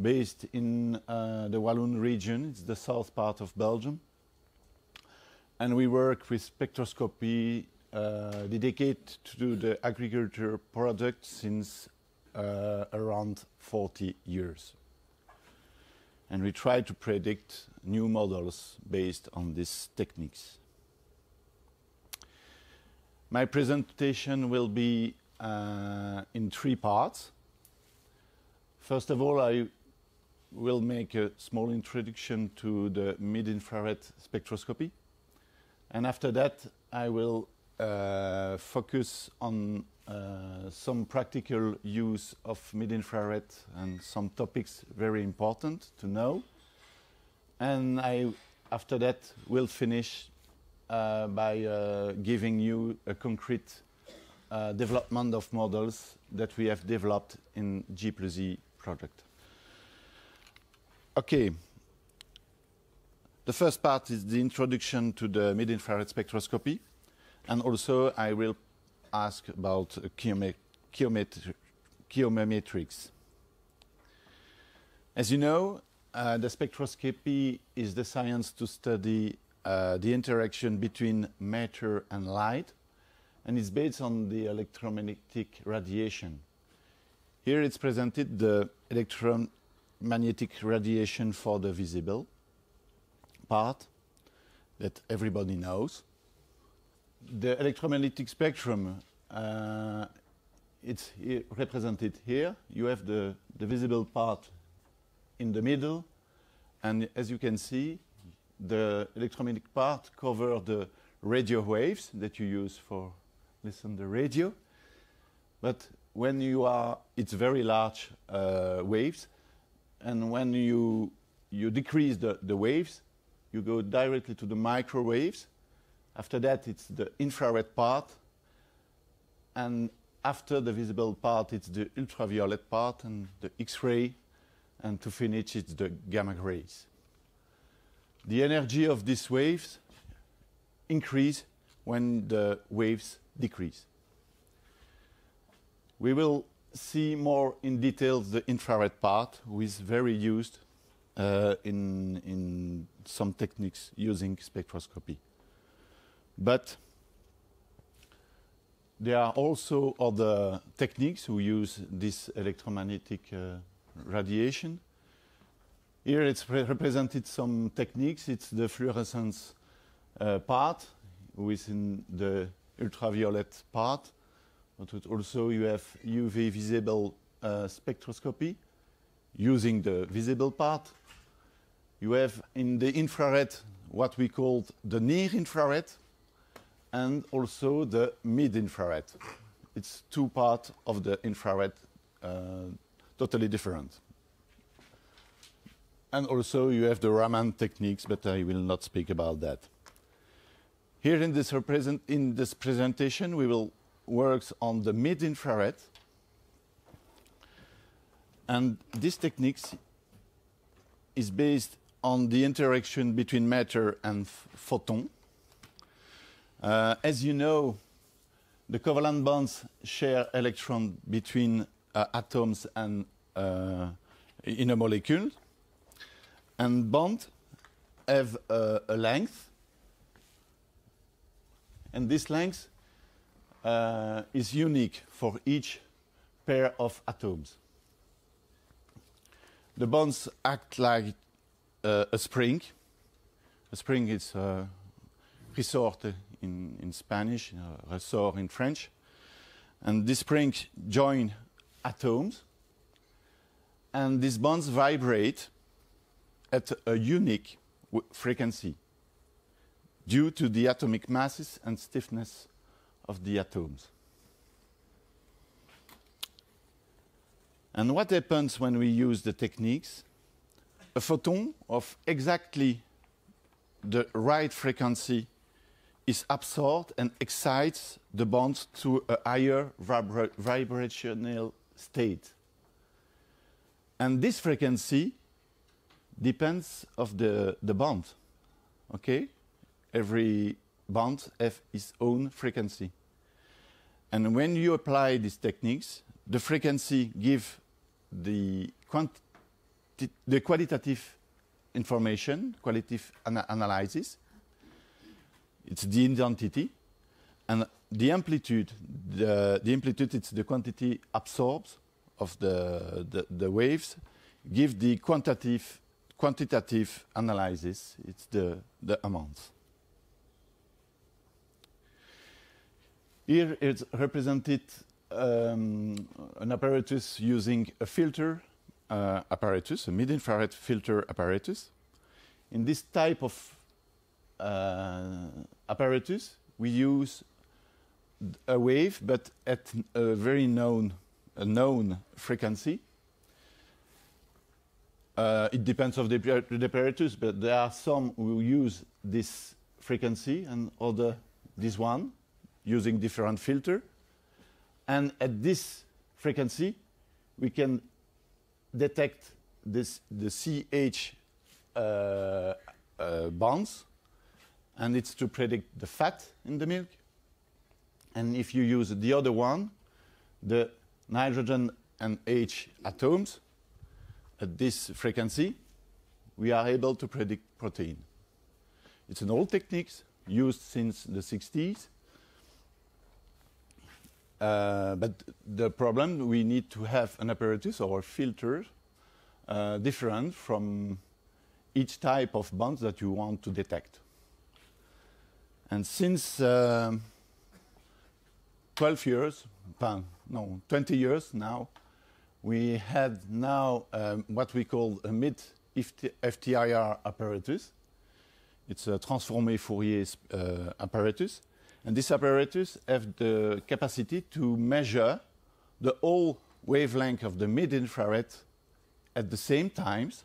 based in uh, the Walloon region. It's the south part of Belgium. And we work with spectroscopy uh, dedicated to the agriculture product since uh, around 40 years. And we try to predict new models based on these techniques. My presentation will be uh, in three parts. First of all, I will make a small introduction to the mid-infrared spectroscopy. And after that, I will uh, focus on uh, some practical use of mid-infrared and some topics very important to know. And I, after that, will finish uh, by uh, giving you a concrete uh, development of models that we have developed in G plus E project. Okay. The first part is the introduction to the mid-infrared spectroscopy, and also I will ask about uh, chemometrics. As you know, uh, the spectroscopy is the science to study uh, the interaction between matter and light, and it's based on the electromagnetic radiation. Here it's presented the electromagnetic radiation for the visible part that everybody knows. The electromagnetic spectrum, uh, it's here represented here. You have the, the visible part in the middle, and as you can see, the electromagnetic part covers the radio waves that you use for listen the radio. But when you are, it's very large uh, waves, and when you you decrease the, the waves, you go directly to the microwaves. After that, it's the infrared part, and after the visible part, it's the ultraviolet part and the X-ray, and to finish, it's the gamma rays. The energy of these waves increase when the waves decrease. We will see more in detail the infrared part, which is very used uh, in, in some techniques using spectroscopy. But there are also other techniques who use this electromagnetic uh, radiation. Here it's re represented some techniques. It's the fluorescence uh, part within the ultraviolet part. But also you have UV visible uh, spectroscopy using the visible part. You have in the infrared what we call the near infrared and also the mid infrared. It's two parts of the infrared, uh, totally different. And also you have the Raman techniques, but I will not speak about that. Here in this, in this presentation, we will work on the mid-infrared. And this technique is based on the interaction between matter and photon. Uh, as you know, the covalent bonds share electrons between uh, atoms and uh, in a molecule. And bonds have a length and this length uh, is unique for each pair of atoms. The bonds act like uh, a spring. A spring is a resort in, in Spanish, a ressort in French. And this spring join atoms, and these bonds vibrate at a unique frequency due to the atomic masses and stiffness of the atoms. And what happens when we use the techniques? A photon of exactly the right frequency is absorbed and excites the bonds to a higher vibra vibrational state. And this frequency depends of the, the bond. Okay? every bond has its own frequency. And when you apply these techniques, the frequency gives the the qualitative information, qualitative ana analysis. It's the identity. And the amplitude, the, the amplitude, it's the quantity absorbed of the, the, the waves, give the quantitative, quantitative analysis, it's the, the amounts. Here it's represented um, an apparatus using a filter uh, apparatus, a mid-infrared filter apparatus. In this type of uh, apparatus, we use a wave, but at a very known, a known frequency. Uh, it depends of the, the apparatus, but there are some who use this frequency and other this one using different filter. And at this frequency, we can detect this, the CH uh, uh, bonds, and it's to predict the fat in the milk. And if you use the other one, the nitrogen and H atoms at this frequency, we are able to predict protein. It's an old technique used since the 60s. Uh, but the problem, we need to have an apparatus or filter uh, different from each type of bonds that you want to detect. And since uh, 12 years, no, 20 years now, we had now um, what we call a mid FTIR apparatus. It's a transformé Fourier uh, apparatus. And this apparatus have the capacity to measure the whole wavelength of the mid-infrared at the same times.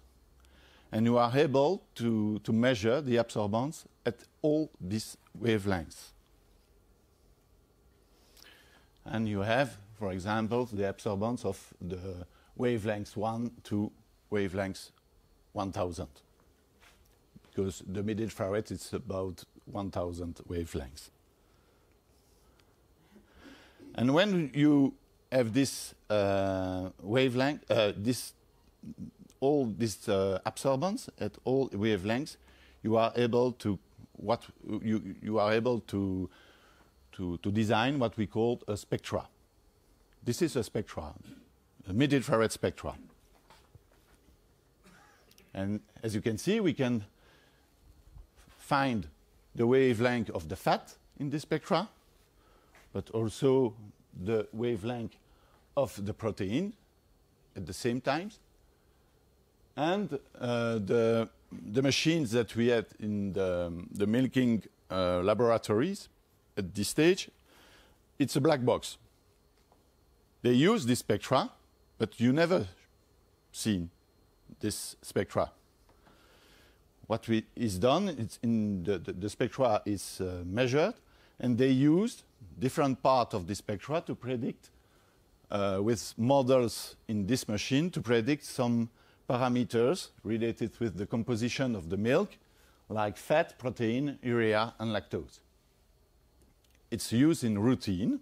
And you are able to, to measure the absorbance at all these wavelengths. And you have, for example, the absorbance of the wavelengths 1 to wavelengths 1000. Because the mid-infrared is about 1000 wavelengths. And when you have this uh, wavelength, uh, this all these uh, absorbance at all wavelengths, you are able to what you you are able to to, to design what we call a spectra. This is a spectra, a mid-infrared spectra. And as you can see, we can find the wavelength of the fat in this spectra, but also the wavelength of the protein at the same time. And uh, the, the machines that we had in the, the milking uh, laboratories at this stage, it's a black box. They use this spectra, but you never seen this spectra. What we, is done is in the, the, the spectra is uh, measured, and they used different part of the spectra to predict uh, with models in this machine to predict some parameters related with the composition of the milk, like fat, protein, urea, and lactose. It's used in routine,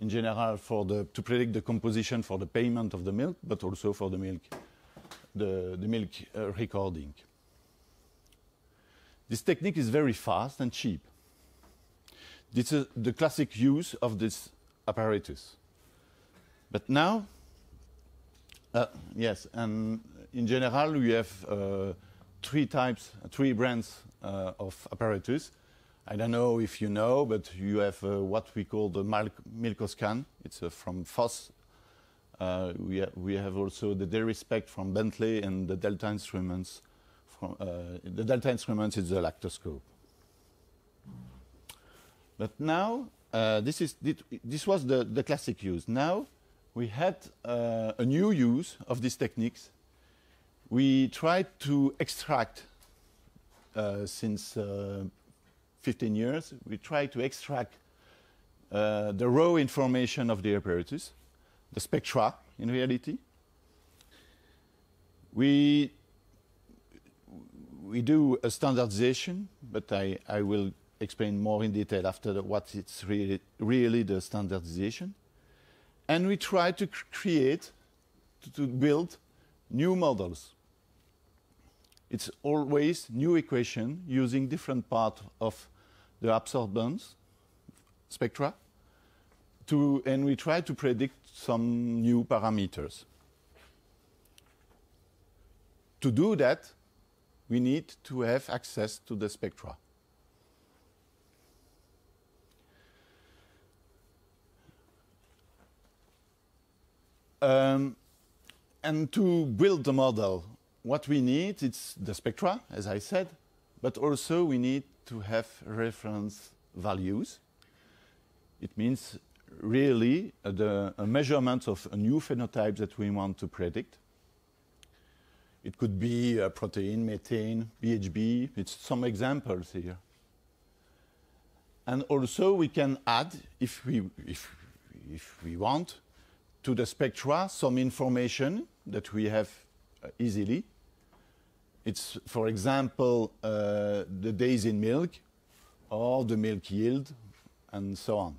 in general, for the, to predict the composition for the payment of the milk, but also for the milk, the, the milk uh, recording. This technique is very fast and cheap. This is the classic use of this apparatus. But now, uh, yes, and in general, we have uh, three types, three brands uh, of apparatus. I don't know if you know, but you have uh, what we call the Milkoscan. It's uh, from Foss. Uh, we, ha we have also the DairySpec from Bentley and the Delta Instruments. From, the Delta Instruments is the lactoscope. But now, uh, this, is, this was the, the classic use. Now, we had uh, a new use of these techniques. We tried to extract, uh, since uh, 15 years, we tried to extract uh, the raw information of the apparatus, the spectra in reality. We, we do a standardization, but I, I will explain more in detail after what it's really, really the standardization. And we try to create, to, to build new models. It's always new equation using different part of the absorbance spectra to, and we try to predict some new parameters. To do that, we need to have access to the spectra. Um, and to build the model, what we need is the spectra, as I said, but also we need to have reference values. It means really uh, the a measurement of a new phenotype that we want to predict. It could be a protein, methane, BHB. It's some examples here. And also we can add, if we, if, if we want, to the spectra some information that we have uh, easily. It's, for example, uh, the days in milk or the milk yield and so on.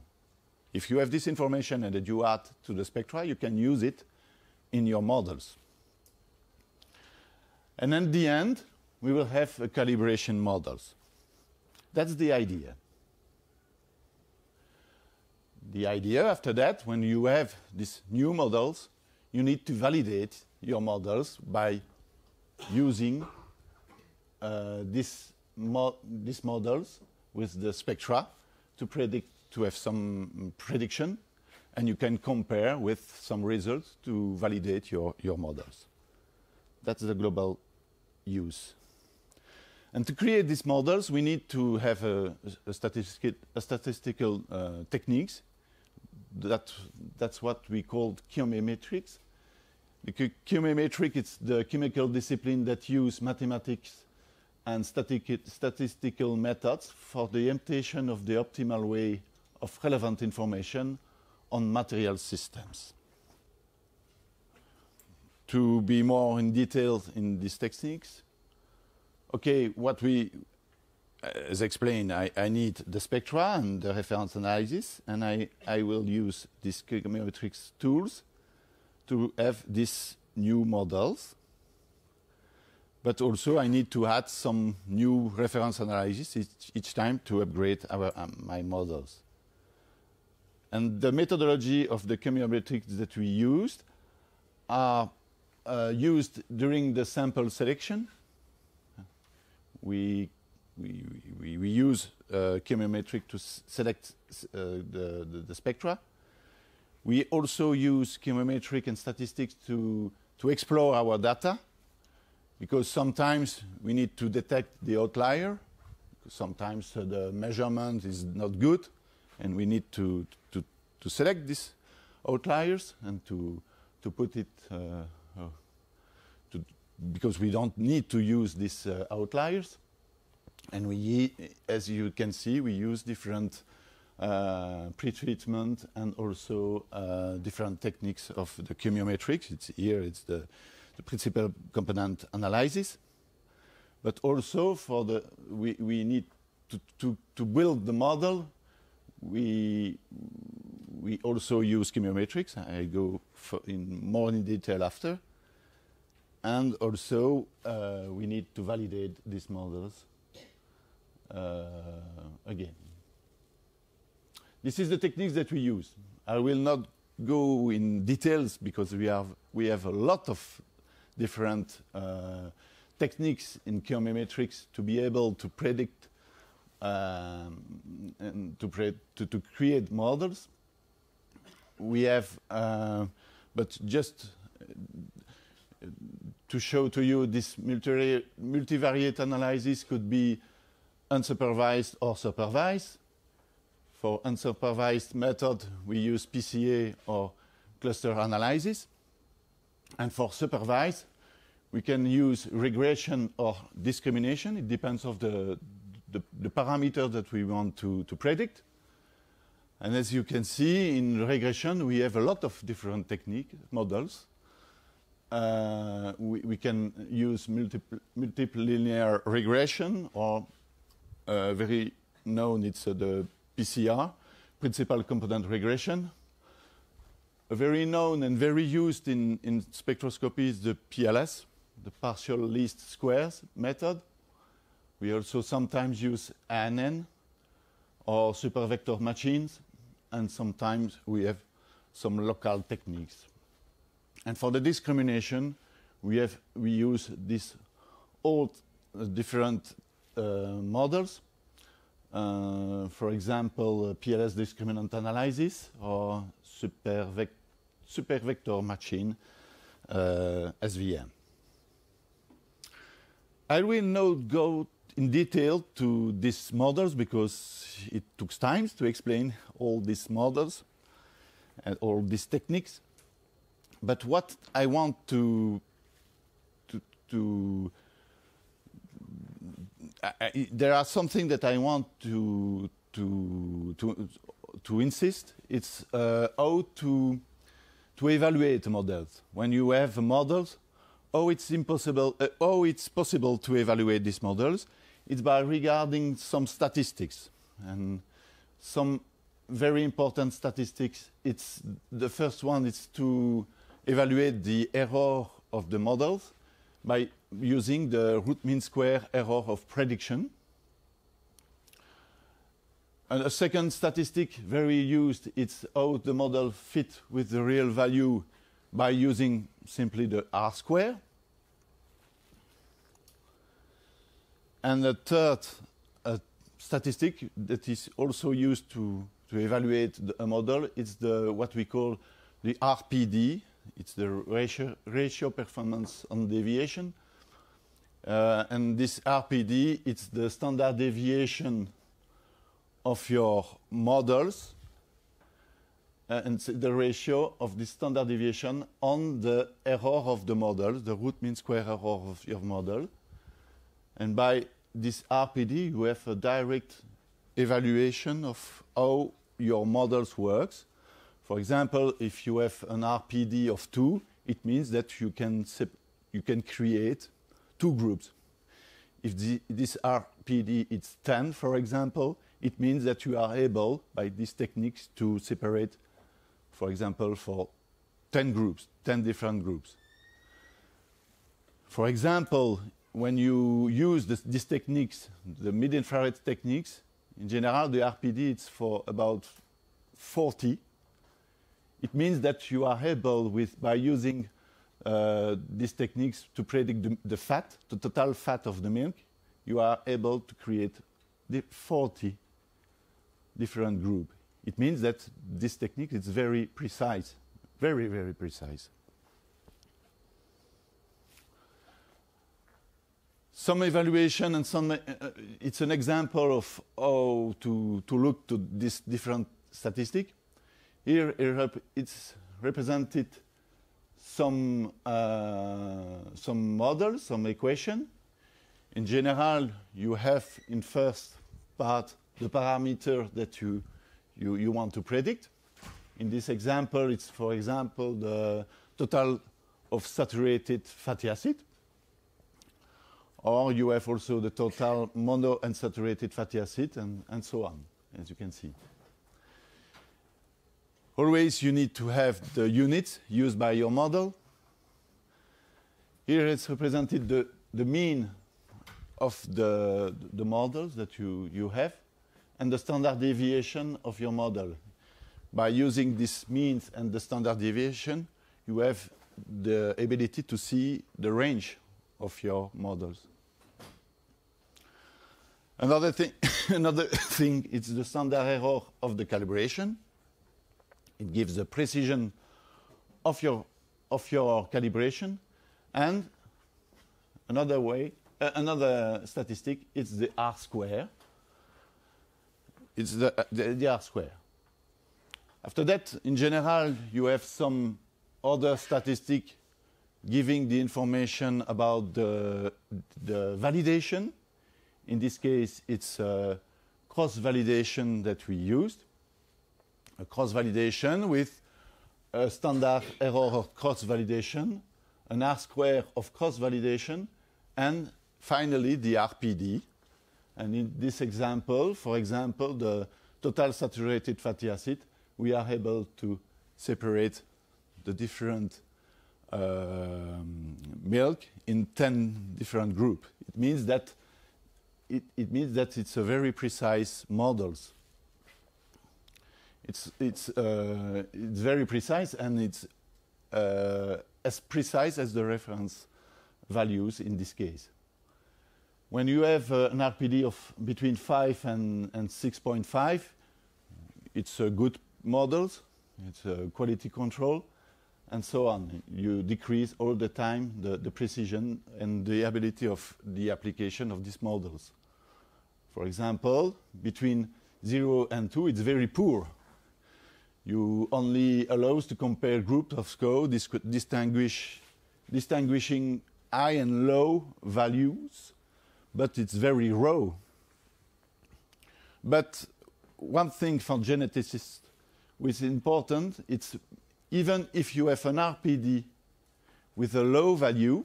If you have this information and that you add to the spectra, you can use it in your models. And at the end, we will have calibration models. That's the idea. The idea after that, when you have these new models, you need to validate your models by using uh, this mo these models with the spectra to predict to have some prediction and you can compare with some results to validate your, your models. That's the global use. And to create these models, we need to have a, a, statistic, a statistical uh, techniques. That, that's what we call chemometrics. The chemometric is the chemical discipline that use mathematics and statistical methods for the imitation of the optimal way of relevant information on material systems. To be more in detail in these techniques, okay, what we, as explained, I, I need the spectra and the reference analysis, and I, I will use these chemometrics tools to have these new models. But also I need to add some new reference analysis each, each time to upgrade our, um, my models. And the methodology of the chemometrics that we used are uh, used during the sample selection. We, we, we, we use uh, chemometric to select uh, the, the, the, spectra. We also use chemometric and statistics to, to explore our data because sometimes we need to detect the outlier. Sometimes the measurement is not good and we need to, to, to select these outliers and to, to put it, uh, uh, to, because we don't need to use these uh, outliers. And we, as you can see, we use different uh, pretreatment and also uh, different techniques of the chemometrics. It's here, it's the, the principal component analysis. But also for the, we, we need to, to, to build the model we we also use chemometrics. I go in more in detail after. And also, uh, we need to validate these models again. This is the techniques that we use. I will not go in details because we have, we have a lot of different uh, techniques in chemometrics to be able to predict um, and to, to, to, create models. We have, uh, but just uh, to show to you this multivariate analysis could be unsupervised or supervised. For unsupervised method, we use PCA or cluster analysis. And for supervised, we can use regression or discrimination. It depends of the, the, the parameter that we want to, to predict. And as you can see, in regression, we have a lot of different technique models. Uh, we, we, can use multiple, multiple linear regression, or very known, it's uh, the PCR, principal component regression. A very known and very used in, in spectroscopy is the PLS, the partial least squares method. We also sometimes use ANN or supervector machines, and sometimes we have some local techniques. And for the discrimination, we, have, we use these old uh, different uh, models. Uh, for example, uh, PLS discriminant analysis or supervec supervector machine, uh, SVM. I will not go in detail to these models because it took time to explain all these models and all these techniques. But what I want to to, to I, there are something that I want to to to to insist. It's uh, how to to evaluate models when you have models. How it's impossible. Uh, how it's possible to evaluate these models it's by regarding some statistics and some very important statistics. It's the first one is to evaluate the error of the models by using the root mean square error of prediction. And a second statistic very used, it's how the model fit with the real value by using simply the R square. And the third statistic that is also used to, to evaluate the, a model is the, what we call the RPD. It's the ratio, ratio performance on deviation. Uh, and this RPD, it's the standard deviation of your models uh, and the ratio of the standard deviation on the error of the model, the root mean square error of your model. And by this RPD, you have a direct evaluation of how your models works. For example, if you have an RPD of 2, it means that you can, you can create two groups. If the, this RPD is 10, for example, it means that you are able, by these techniques, to separate, for example, for 10 groups, 10 different groups. For example, when you use this, these techniques, the mid-infrared techniques, in general, the RPD is for about 40. It means that you are able, with, by using uh, these techniques to predict the, the, fat, the total fat of the milk, you are able to create the 40 different groups. It means that this technique is very precise, very, very precise. some evaluation and some, uh, it's an example of how to, to look to this different statistic. Here it's represented some, uh, some models, some equation. In general, you have in first part the parameter that you, you, you want to predict. In this example, it's, for example, the total of saturated fatty acid or you have also the total monounsaturated fatty acid and, and so on, as you can see. Always you need to have the units used by your model. Here it's represented the, the mean of the, the models that you, you have and the standard deviation of your model. By using this means and the standard deviation, you have the ability to see the range of your models. Another thing, another thing is the standard error of the calibration. It gives the precision of your, of your calibration. And another way, uh, another statistic, it's the R square. It's the, uh, the, the R square. After that, in general, you have some other statistic giving the information about the, the validation in this case, it's a cross-validation that we used, a cross-validation with a standard error of cross-validation, an R-square of cross-validation, and finally the RPD. And in this example, for example, the total saturated fatty acid, we are able to separate the different um, milk in 10 different groups. It means that it, it, means that it's a very precise models. It's, it's, uh, it's very precise and it's uh, as precise as the reference values in this case. When you have uh, an RPD of between 5 and, and 6.5, it's a good models, it's a quality control, and so on. You decrease all the time the, the precision and the ability of the application of these models. For example, between 0 and 2, it's very poor. You only allows to compare groups of score, distinguish, distinguishing high and low values, but it's very raw. But one thing for geneticists which is important, it's even if you have an RPD with a low value,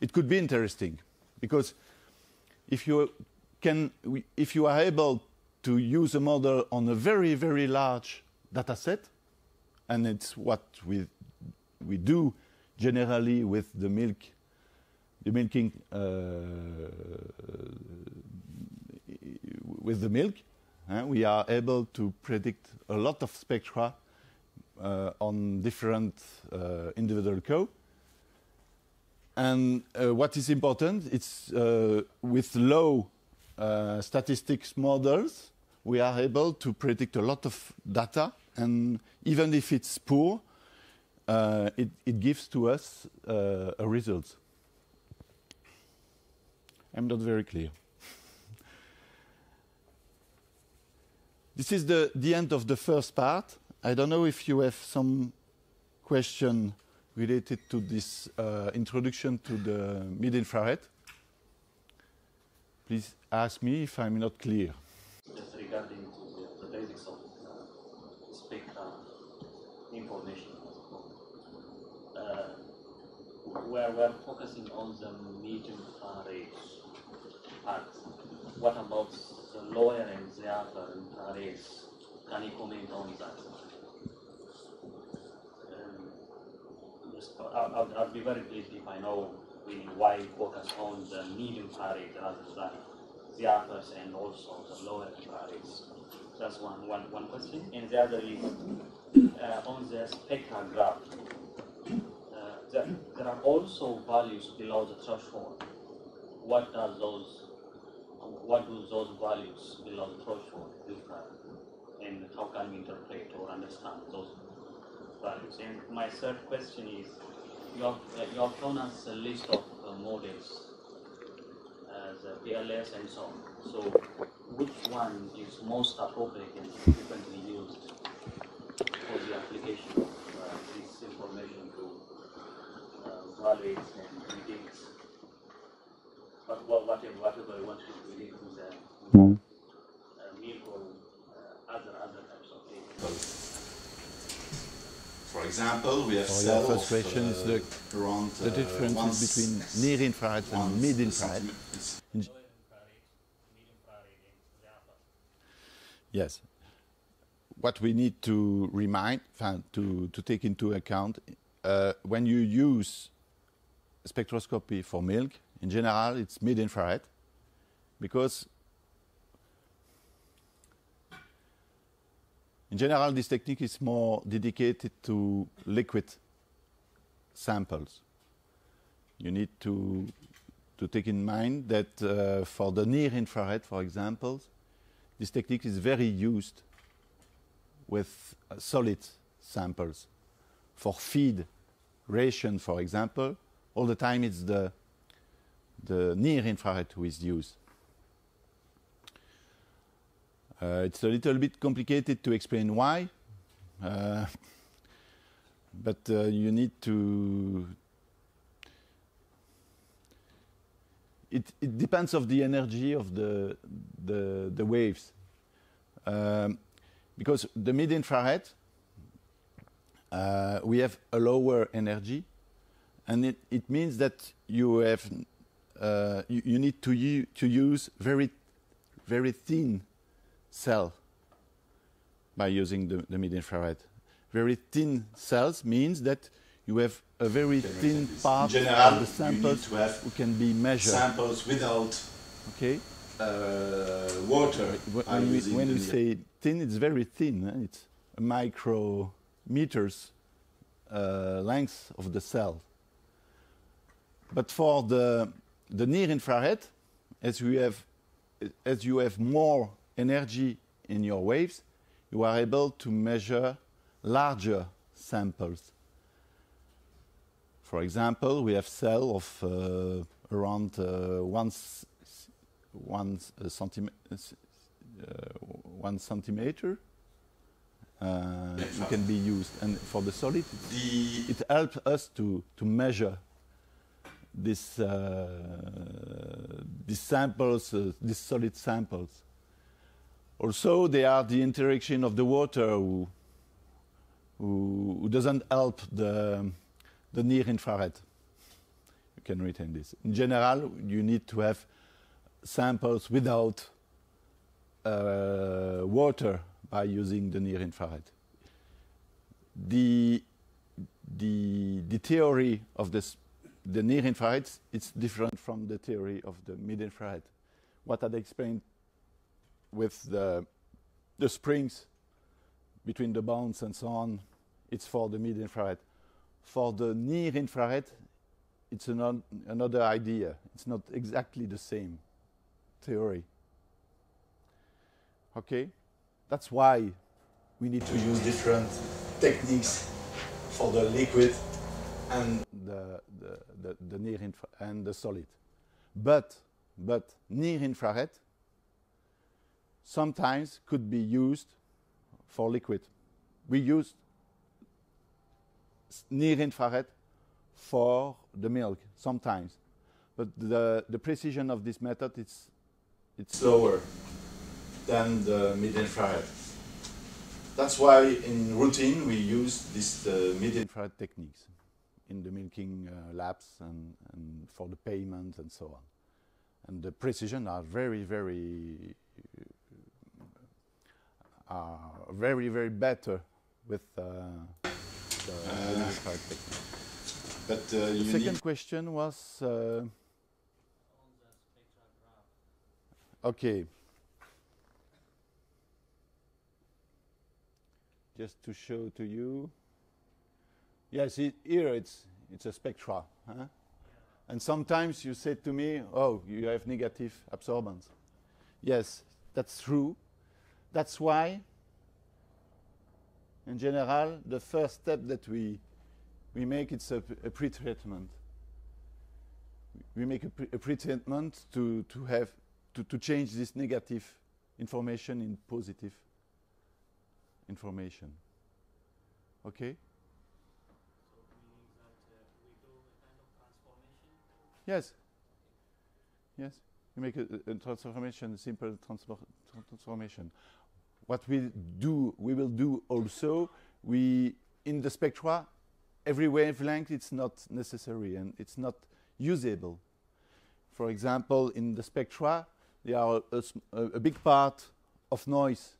it could be interesting because if you can, if you are able to use a model on a very, very large data set, and it's what we, we do generally with the milk, the milking, uh, with the milk, uh, we are able to predict a lot of spectra uh, on different uh, individual code. And uh, what is important, it's uh, with low uh, statistics models, we are able to predict a lot of data, and even if it's poor, uh, it, it, gives to us uh, a result. I'm not very clear. this is the, the end of the first part. I don't know if you have some question related to this uh, introduction to the mid-infrared. Please ask me if I'm not clear. Just regarding the, basics of uh, spectra information, uh, where we're focusing on the mid-infrared part. What about the lower and the upper infrared? Can you comment on that? I'll, I'll, I'll, be very pleased if I know why focus on the medium infrared rather than the uppers and also the lower infrareds. That's one, one, one question. And the other is uh, on the spectral graph. Uh, there, there are also values below the threshold. What does those what do those values below the threshold refer? And how can we interpret or understand those values. And my third question is, you have, uh, you shown us a list of uh, models as uh, PLS and so on. So which one is most appropriate and frequently used for the application of uh, this information to uh, evaluate and predict but whatever, whatever you want to predict with the mm. uh, milk or uh, other, other types of data. For example, we have cells first question is the, around the difference between near infrared and mid infrared. Yes. What we need to remind, to, to take into account, uh, when you use spectroscopy for milk, in general, it's mid infrared because In general, this technique is more dedicated to liquid samples. You need to, to take in mind that uh, for the near infrared, for example, this technique is very used with uh, solid samples. For feed ration, for example, all the time it's the, the near infrared who is used. Uh, it's a little bit complicated to explain why, uh, but uh, you need to. It, it depends of the energy of the the, the waves, um, because the mid infrared uh, we have a lower energy, and it, it means that you have uh, you, you, need to to use very very thin cell by using the, the mid-infrared. very thin cells means that you have a very thin part In general, of the you need samples to have who can be measured. samples without okay. uh, water. When, we, when we say thin, it's very thin. eh? It's a micrometers uh, length of the cell. But for the the near infrared, as you have as you have more energy in your waves, you are able to measure larger samples. For example, we have cell of uh, around uh, one, one uh, centime- uh, one centimeter. Uh, it can be used, and for the solid, the it helps us to, to measure this, uh, these samples, uh, these solid samples. Also, they are the interaction of the water who, who, who doesn't help the, the near infrared. You can retain this. In general, you need to have samples without uh, water by using the near infrared. The the the theory of this the near infrared is different from the theory of the mid infrared. What I explained with the the springs between the bounds and so on, it's for the mid infrared. For the near infrared, it's anon- another idea. It's not exactly the same theory. Okay, that's why we need to use different techniques for the liquid and the, the, the, the near infra and the solid. But, but near infrared sometimes could be used for liquid. We use s- near infrared for the milk sometimes, but the, the precision of this method is it's lower than the mid infrared. That's why in routine we use this uh, mid infrared techniques in the milking uh, labs and, and for the payment and so on. And the precision are very, very, are very, very better with uh, the, Uh, technique. but uh, The second question was uh, okay. Just to show to you. Yes, it, here it's it's a spectra, huh? and sometimes you say to me, "Oh, you have negative absorbance." Yes, that's true. That's why, in general, the first step that we we make it's a, a pre-treatment. We make a, pre- a pre-treatment to, to have to, to change this negative information in positive information. Okay? Yes. Yes. We make a, a transformation, a simple transfor- transformation. What we do, we will do also. We in the spectra, every wavelength it's not necessary and it's not usable. For example, in the spectra, there are a, a, a big part of noise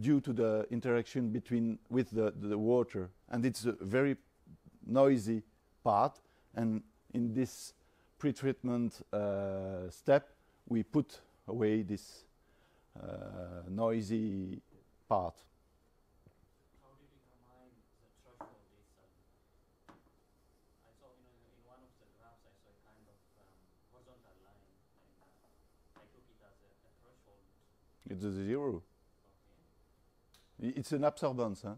due to the interaction between with the, the water, and it's a very noisy part. And in this pre-treatment uh, step, we put away this uh, noisy part. It's a zero. Okay. It's an absorbance. Huh?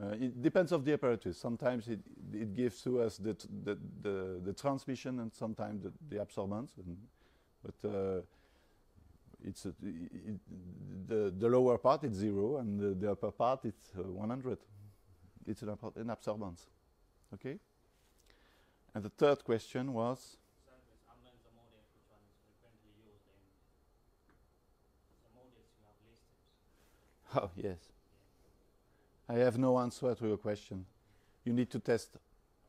Uh, it depends of the apparatus. Sometimes it, it gives to us the, the, the, the transmission and sometimes the, the absorbance. And, but uh, it's a, i- i- the, the lower part is zero and the, the upper part it's uh, 100. It's an, an absorbance. Okay? And the third question was is. Oh, yes. I have no answer to your question. You need to test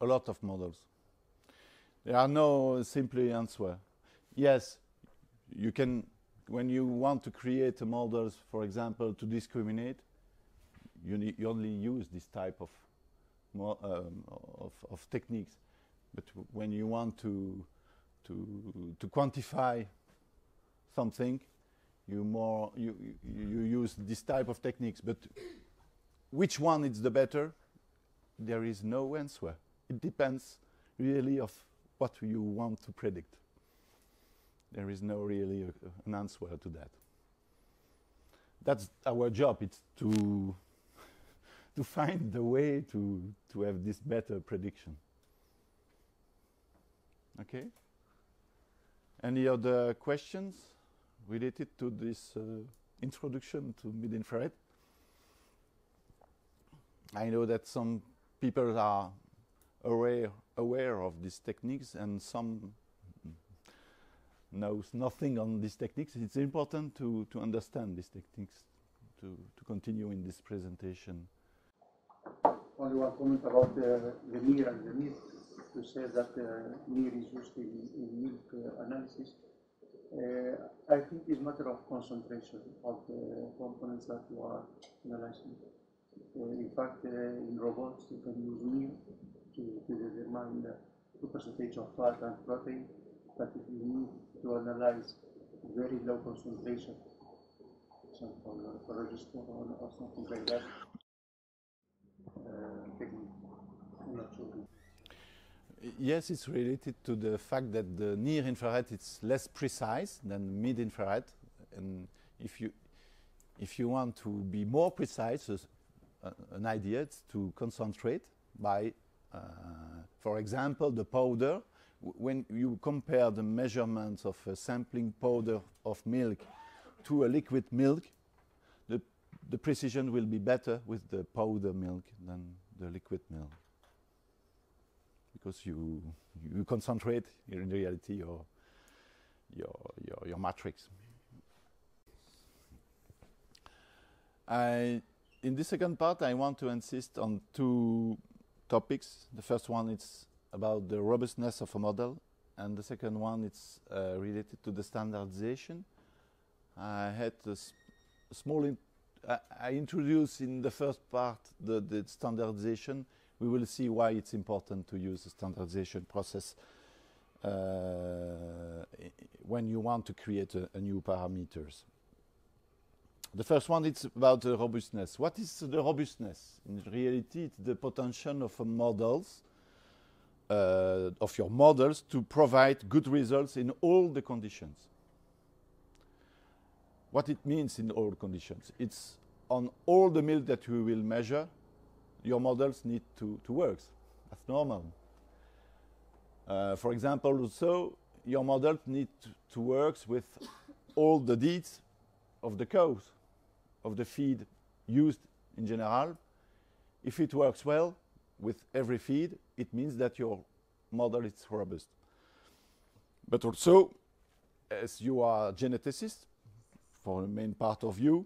a lot of models. There are no simply answer. Yes, you can, when you want to create models, for example, to discriminate, you, you only use this type of, um, of, of techniques. But when you want to, to, to quantify something, you more you, you, you use this type of techniques. But which one is the better? There is no answer. It depends really of what you want to predict. There is no really a, an answer to that. That's our job. It's to to find the way to to have this better prediction. Okay. Any other questions related to this uh, introduction to mid-infrared? I know that some people are aware aware of these techniques and some knows nothing on these techniques. It's important to, to understand these techniques to, to continue in this presentation. Only one comment about the, the NIR and the myth. You said that uh, is used in, in milk uh, analysis. Uh, I think it's a matter of concentration of the components that you are analyzing. Uh, in fact, uh, in robots, you can use NIR to, to determine the percentage of fat and protein, but if you need to analyze very low concentration, for, for progesterone or something like that, uh. Yes, it's related to the fact that the near infrared is less precise than mid infrared, and if you if you want to be more precise, uh, an idea is to concentrate by, uh, for example, the powder. When you compare the measurements of a sampling powder of milk to a liquid milk, the, the precision will be better with the powder milk than the liquid milk because you you concentrate in reality your your your, your matrix. I, in the second part, I want to insist on two topics. The first one is about the robustness of a model, and the second one is uh, related to the standardization. I had a, small. In, I, I introduced in the first part the, the standardization. We will see why it's important to use the standardization process uh, when you want to create a, a new parameters. The first one is about the robustness. What is the robustness? In reality, it's the potential of models, uh, of your models, to provide good results in all the conditions. What it means in all conditions? It's on all the milk that you will measure, your models need to, to work. That's normal. Uh, for example, also, your models need to, to work with all the deeds of the cows, of the feed used in general. If it works well with every feed, it means that your model is robust. But also, as you are a geneticist, for the main part of you,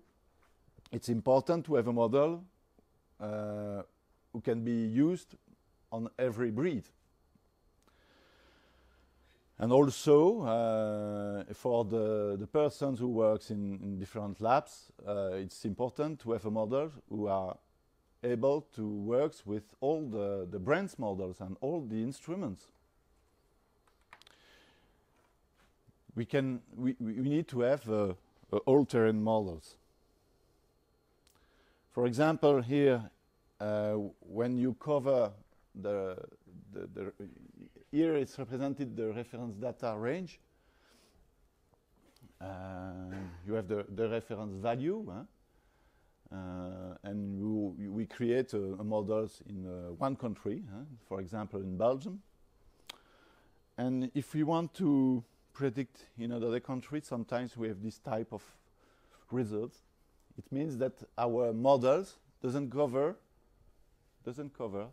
it's important to have a model uh, who can be used on every breed. And also, uh, for the, the persons who works in, in different labs, uh, it's important to have a model who are able to work with all the, the brands models and all the instruments. We, can, we, we need to have uh, uh, all-terrain models. For example, here, uh, when you cover the, the, the here it's represented the reference data range. Uh, you have the, the reference value, huh? Uh, and you- we create models in uh, one country, for example, in Belgium. And if we want to predict in another country, sometimes we have this type of results. It means that our models doesn't cover doesn't cover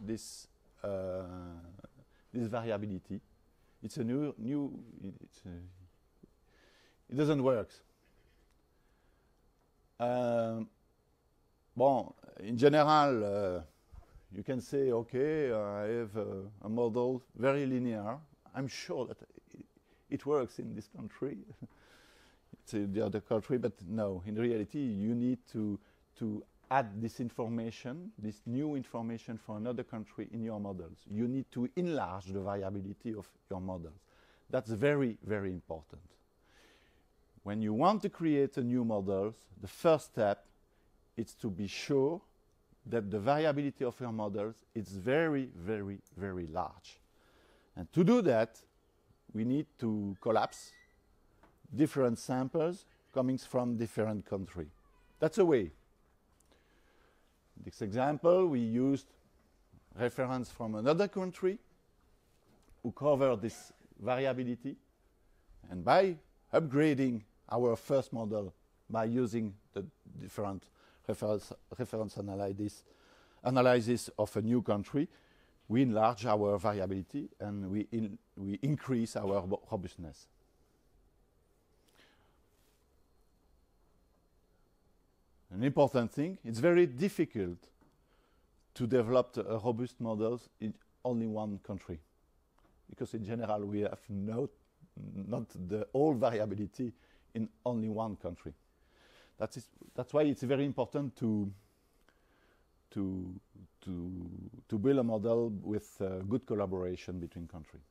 this uh, this variability. It's a new new. It's a, it doesn't work. Um, bon, in general, uh, you can say, okay, I have a, a model very linear. I'm sure that it, it works in this country. it's in the other country, but no. In reality, you need to to add this information, this new information for another country in your models. You need to enlarge the variability of your models. That's very, very important. When you want to create a new model, the first step is to be sure that the variability of your models is very, very, very large. And to do that, we need to collapse different samples coming from different countries. That's a way. In this example, we used reference from another country who cover this variability. And by upgrading our first model by using the different reference, reference analysis, analysis of a new country, we enlarge our variability and we, in, we increase our robustness. An important thing, it's very difficult to develop a robust models in only one country. Because in general, we have no, not the whole variability in only one country. That is, that's why it's very important to, to, to, to build a model with uh, good collaboration between countries.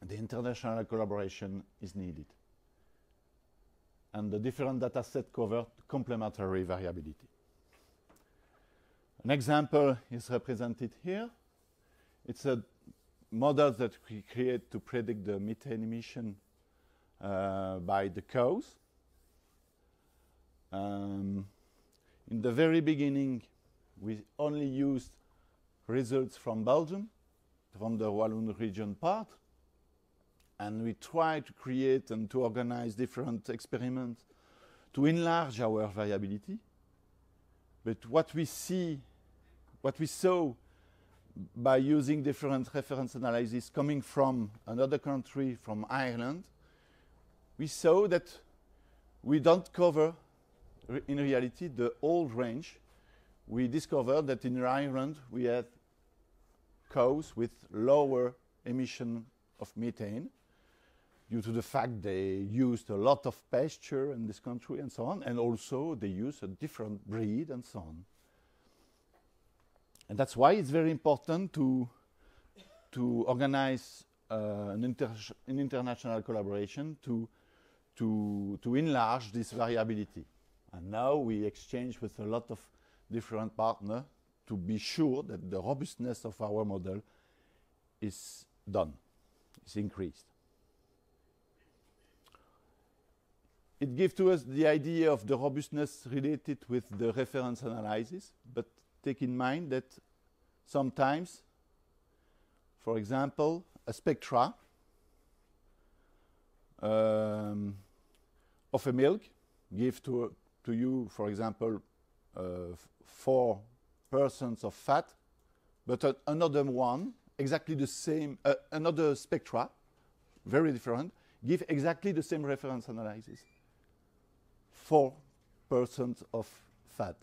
The international collaboration is needed. And the different data set cover complementary variability. An example is represented here. It's a model that we create to predict the methane emission by the cows. Um, in the very beginning, we only used results from Belgium, from the Walloon region part, and we tried to create and to organize different experiments to enlarge our variability. But what we see, what we saw by using different reference analysis coming from another country, from Ireland, we saw that we don't cover re in reality the whole range. We discovered that in Ireland we had cows with lower emission of methane due to the fact they used a lot of pasture in this country and so on, and also they use a different breed and so on. And that's why it's very important to, to organize uh, an, inter an, international collaboration to, to, to enlarge this variability. And now we exchange with a lot of different partners to be sure that the robustness of our model is done, is increased. It gives to us the idea of the robustness related with the reference analysis, but take in mind that sometimes, for example, a spectra um, of a milk give to, to you, for example, uh, four percent of fat, but uh, another one, exactly the same, uh, another spectra, very different, give exactly the same reference analysis. 4% of fat.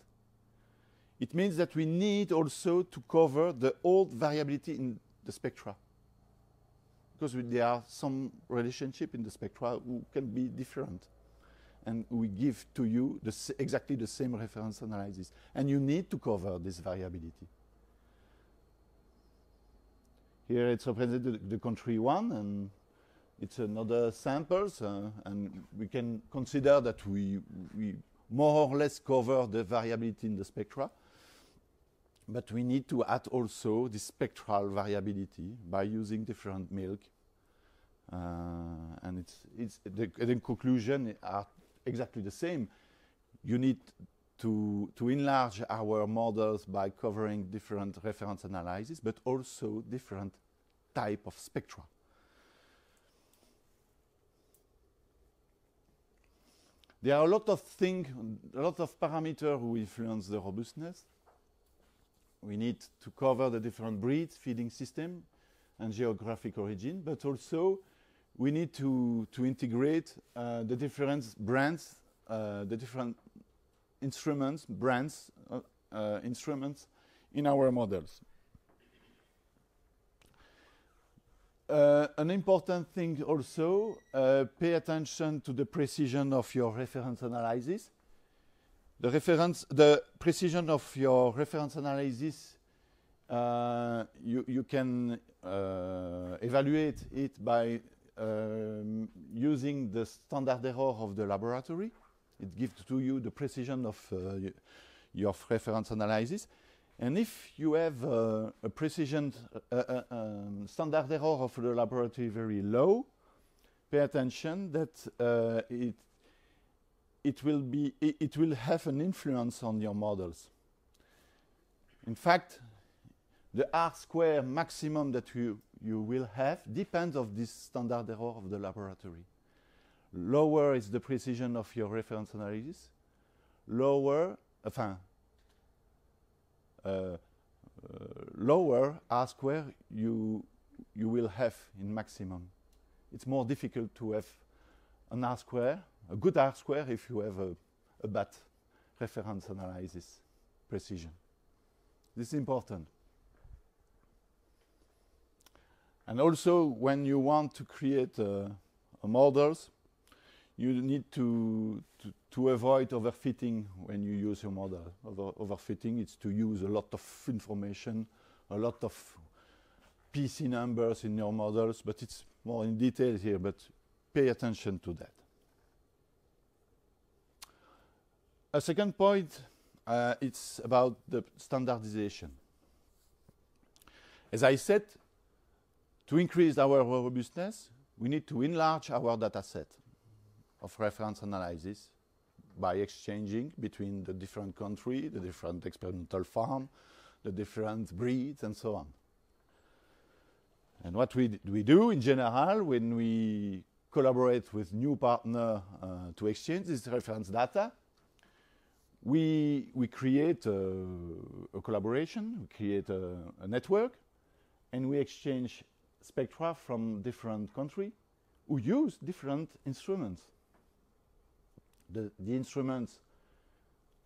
It means that we need also to cover the old variability in the spectra. Because there are some relationship in the spectra who can be different. And we give to you the exactly the same reference analysis. And you need to cover this variability. Here it's represented the country one, and it's another samples, uh, and we can consider that we, we more or less cover the variability in the spectra. But we need to add also the spectral variability by using different milk. Uh, and it's, it's the, the conclusion are exactly the same. You need to, to enlarge our models by covering different reference analysis, but also different type of spectra. There are a lot of things, a lot of parameters who influence the robustness. We need to cover the different breeds, feeding system, and geographic origin, but also we need to, to integrate uh, the different brands, uh, the different instruments, brands, uh, uh instruments in our models. Uh, an important thing also, uh, pay attention to the precision of your reference analysis. the reference, the precision of your reference analysis, you, you can evaluate it by um, using the standard error of the laboratory. It gives to you the precision of uh, your reference analysis. And if you have uh, a precision uh, uh, um, standard error of the laboratory very low, pay attention that uh, it it will be it, it will have an influence on your models. In fact, the R square maximum that you you will have depends of this standard error of the laboratory. Lower is the precision of your reference analysis. Lower, enfin, uh, uh, lower R square you you will have in maximum. It's more difficult to have an R square, a good R square, if you have a, a bad reference analysis precision. This is important. And also, when you want to create uh, a models, you need to, to, to avoid overfitting when you use your model. Over, overfitting is to use a lot of information, a lot of PC numbers in your models, but it's more in detail here, but pay attention to that. A second point, uh, it's about the standardization. As I said, to increase our robustness, we need to enlarge our data set of reference analysis by exchanging between the different country, the different experimental farm, the different breeds, and so on. And what we, we do in general when we collaborate with new partner uh, to exchange this reference data, we, we create a, a collaboration, we create a, a network, and we exchange spectra from different countries who use different instruments. The, the instruments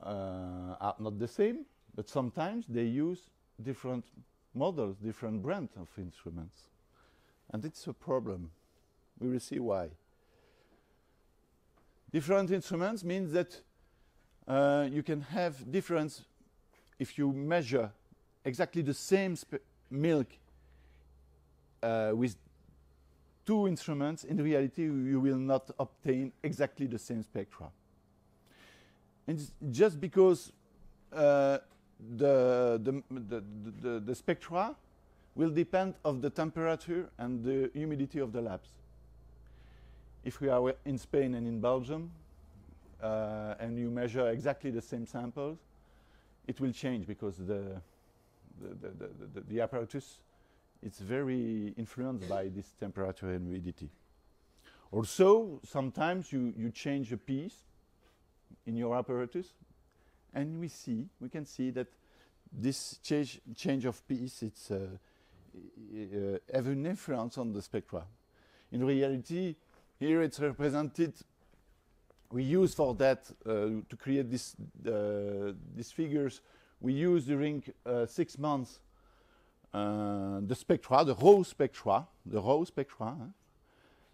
uh, are not the same, but sometimes they use different models, different brands of instruments. And it's a problem. We will see why. Different instruments means that uh, you can have difference if you measure exactly the same milk uh, with two instruments, in reality, you will not obtain exactly the same spectra. And just because uh, the, the, the, the, the spectra will depend of the temperature and the humidity of the labs. If we are in Spain and in Belgium, uh, and you measure exactly the same samples, it will change because the, the, the, the, the, apparatus it's very influenced by this temperature and humidity. Also, sometimes you, you change a piece in your apparatus, and we see, we can see that this change, change of piece, it's uh, uh, have an influence on the spectra. In reality, here it's represented. We use for that uh, to create this uh, these figures. We use during uh, six months the spectra, the raw spectra, the raw spectra, huh,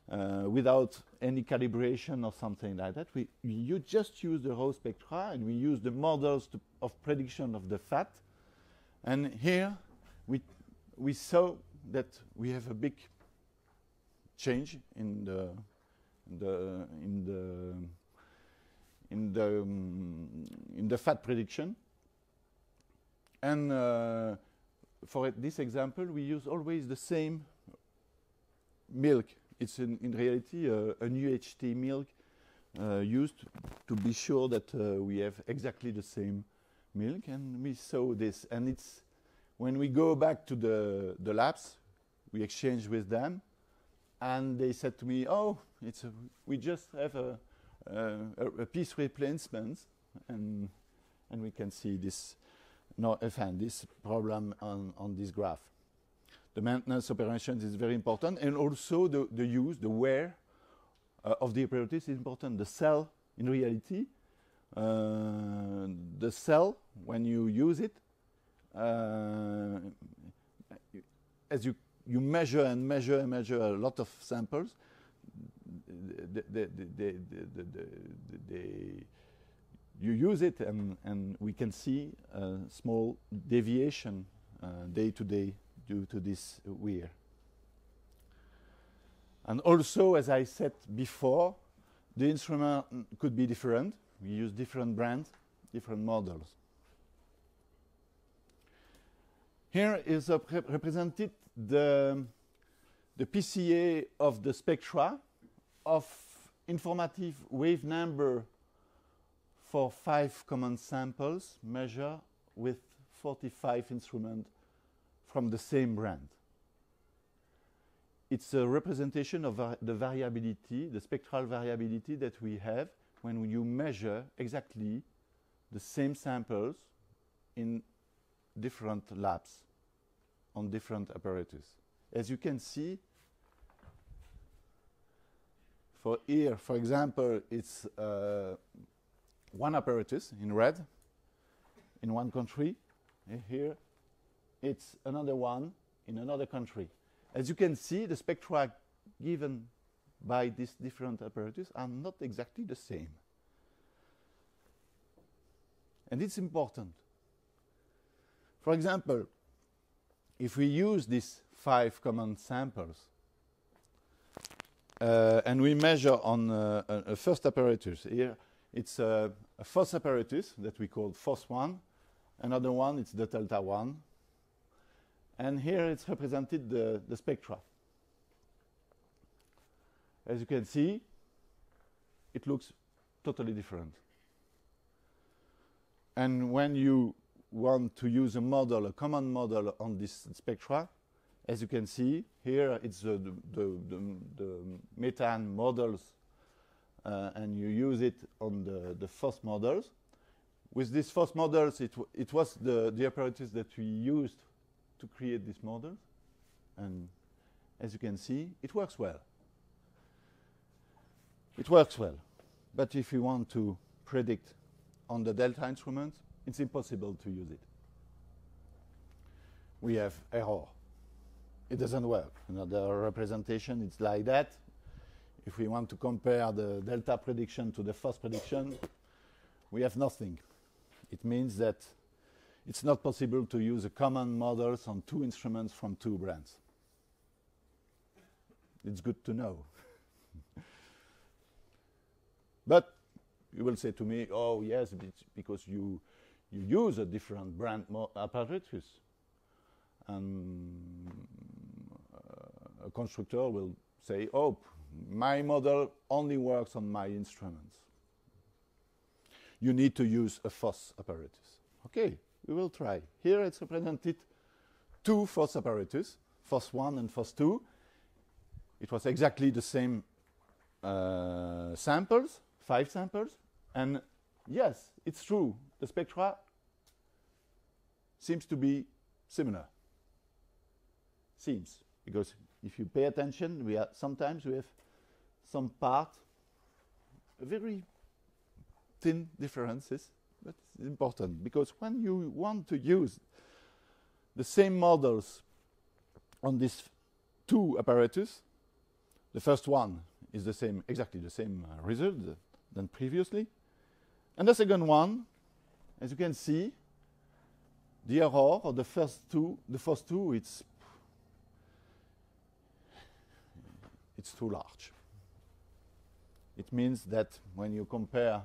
uh, without any calibration or something like that. We, you just use the raw spectra and we use the models to, of prediction of the fat. And here we, we saw that we have a big change in the, the, in the, in the, um, in the fat prediction. And uh, for this example, we use always the same milk. It's in, in reality uh, an UHT milk uh, used to be sure that uh, we have exactly the same milk. And we saw this. And it's when we go back to the, the labs, we exchange with them. And they said to me, oh, it's a, we just have a, a, a- piece replacement. And, and we can see this no, enfin, this problem on, on this graph. The maintenance operations is very important, and also the, the use, the wear uh, of the apparatus is important. The cell, in reality, uh, the cell, when you use it, uh, as you, you measure and measure and measure a lot of samples, the, the, the, the, the, the, the, the, you use it and, and we can see a small deviation uh, day to day due to this wear. And also, as I said before, the instrument could be different. We use different brands, different models. Here is rep represented the, the PCA of the spectra of informative wave number for five common samples measured with 45 instruments from the same brand. It's a representation of the variability, the spectral variability that we have when you measure exactly the same samples in different labs on different apparatus. As you can see, for here, for example, it's uh, one apparatus in red in one country. And here, it's another one in another country. As you can see, the spectra given by these different apparatus are not exactly the same. And it's important. For example, if we use these five common samples uh, and we measure on uh, a, first apparatus, here it's a, a FOSS apparatus that we call FOSS1, another one it's the delta 1, and here it's represented the, the spectra. As you can see, it looks totally different. And when you want to use a model, a common model on this spectra, as you can see here, it's the, the, the, the, methane models, uh, and you use it on the, the FOSS models. With these FOSS models, it, it was the, the apparatus that we used to create these models, and as you can see, it works well. It works well, but if you want to predict on the delta instrument, it's impossible to use it. We have error. It doesn't work. The representation, it's like that. If we want to compare the delta prediction to the first prediction, we have nothing. It means that it's not possible to use a common models on two instruments from two brands. It's good to know. but you will say to me, oh, yes, because you, you use a different brand apparatus. And uh, a constructor will say, oh, my model only works on my instruments. You need to use a FOSS apparatus. Okay, we will try. Here it's represented two FOSS apparatus, FOSS1 and FOSS2. It was exactly the same uh, samples, five samples, and yes, it's true. The spectra seems to be similar. Seems because if you pay attention, we are sometimes we have some part very thin differences, but it's important because when you want to use the same models on these two apparatus, the first one is the same, exactly the same uh, result than previously, and the second one, as you can see, the error of the first two, the FOSS2, it's it's too large. It means that when you compare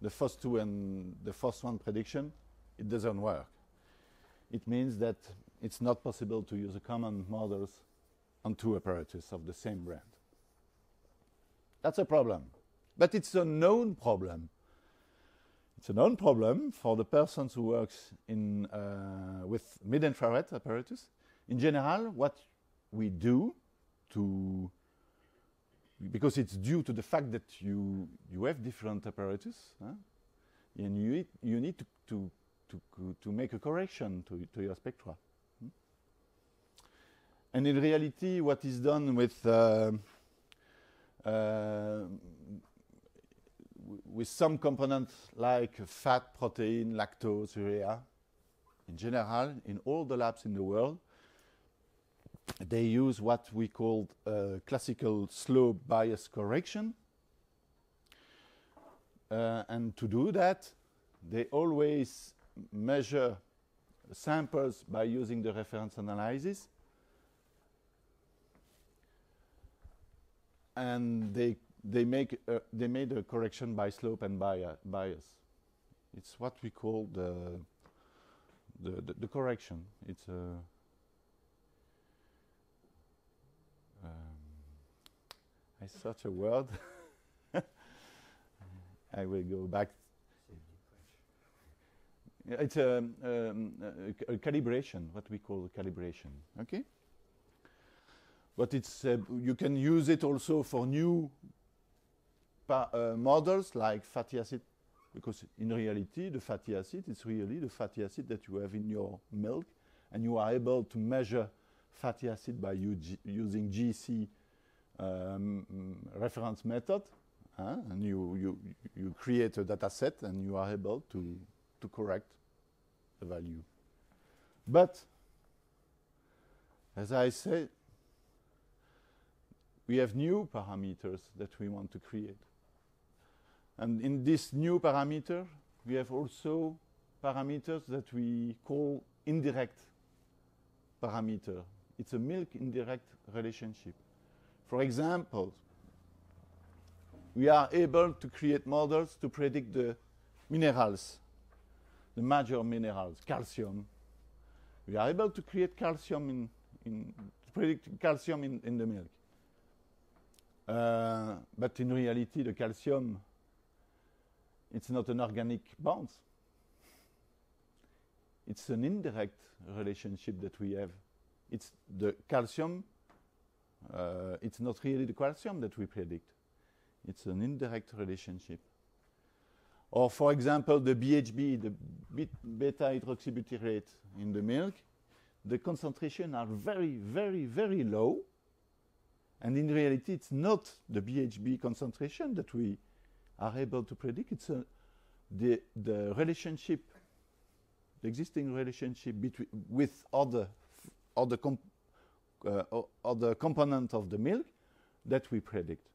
the FOSS2 and the FOSS1 prediction, it doesn't work. It means that it's not possible to use a common models on two apparatus of the same brand. That's a problem. But it's a known problem it's a known problem for the persons who works in, uh, with mid-infrared apparatus. In general, what we do to, because it's due to the fact that you, you have different apparatus, huh? and you, you need to, to, to, to make a correction to, to your spectra. Hmm? And in reality, what is done with uh, uh, with some components like fat, protein, lactose, urea, in general, in all the labs in the world, they use what we call uh, classical slope bias correction. Uh, and to do that, they always measure samples by using the reference analysis. And they, they, make, uh, they made a correction by slope and bi bias. It's what we call the, the, the, the correction. It's a, I search a word. I will go back It's a, um, a, a calibration, what we call calibration. Okay. But it's uh, you can use it also for new uh, models like fatty acid, because in reality the fatty acid is really the fatty acid that you have in your milk, and you are able to measure fatty acid by using GC um, reference method, uh, and you, you you create a data set and you are able to to correct the value. But, as I said, we have new parameters that we want to create. And in this new parameter, we have also parameters that we call indirect parameter. It's a milk indirect relationship. For example, we are able to create models to predict the minerals the major minerals, calcium. We are able to create calcium in, in predict calcium in, in the milk. Uh, but in reality, the calcium, it's not an organic bond. It's an indirect relationship that we have. It's the calcium, uh, it's not really the calcium that we predict. It's an indirect relationship. Or for example, the BHB, the beta hydroxybutyrate in the milk, the concentration are very, very, very low. And in reality, it's not the BHB concentration that we are able to predict. It's a, the, the relationship, the existing relationship between, with other, other, comp, uh, other component of the milk that we predict.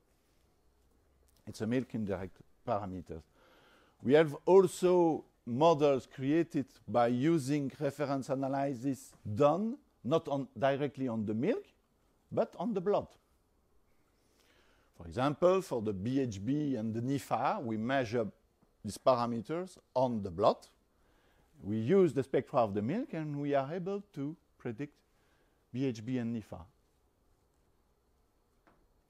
It's a milk indirect parameters. We have also models created by using reference analysis done not on directly on the milk, but on the blood. For example, for the BHB and the NEFA, we measure these parameters on the blood. We use the spectra of the milk and we are able to predict BHB and NEFA.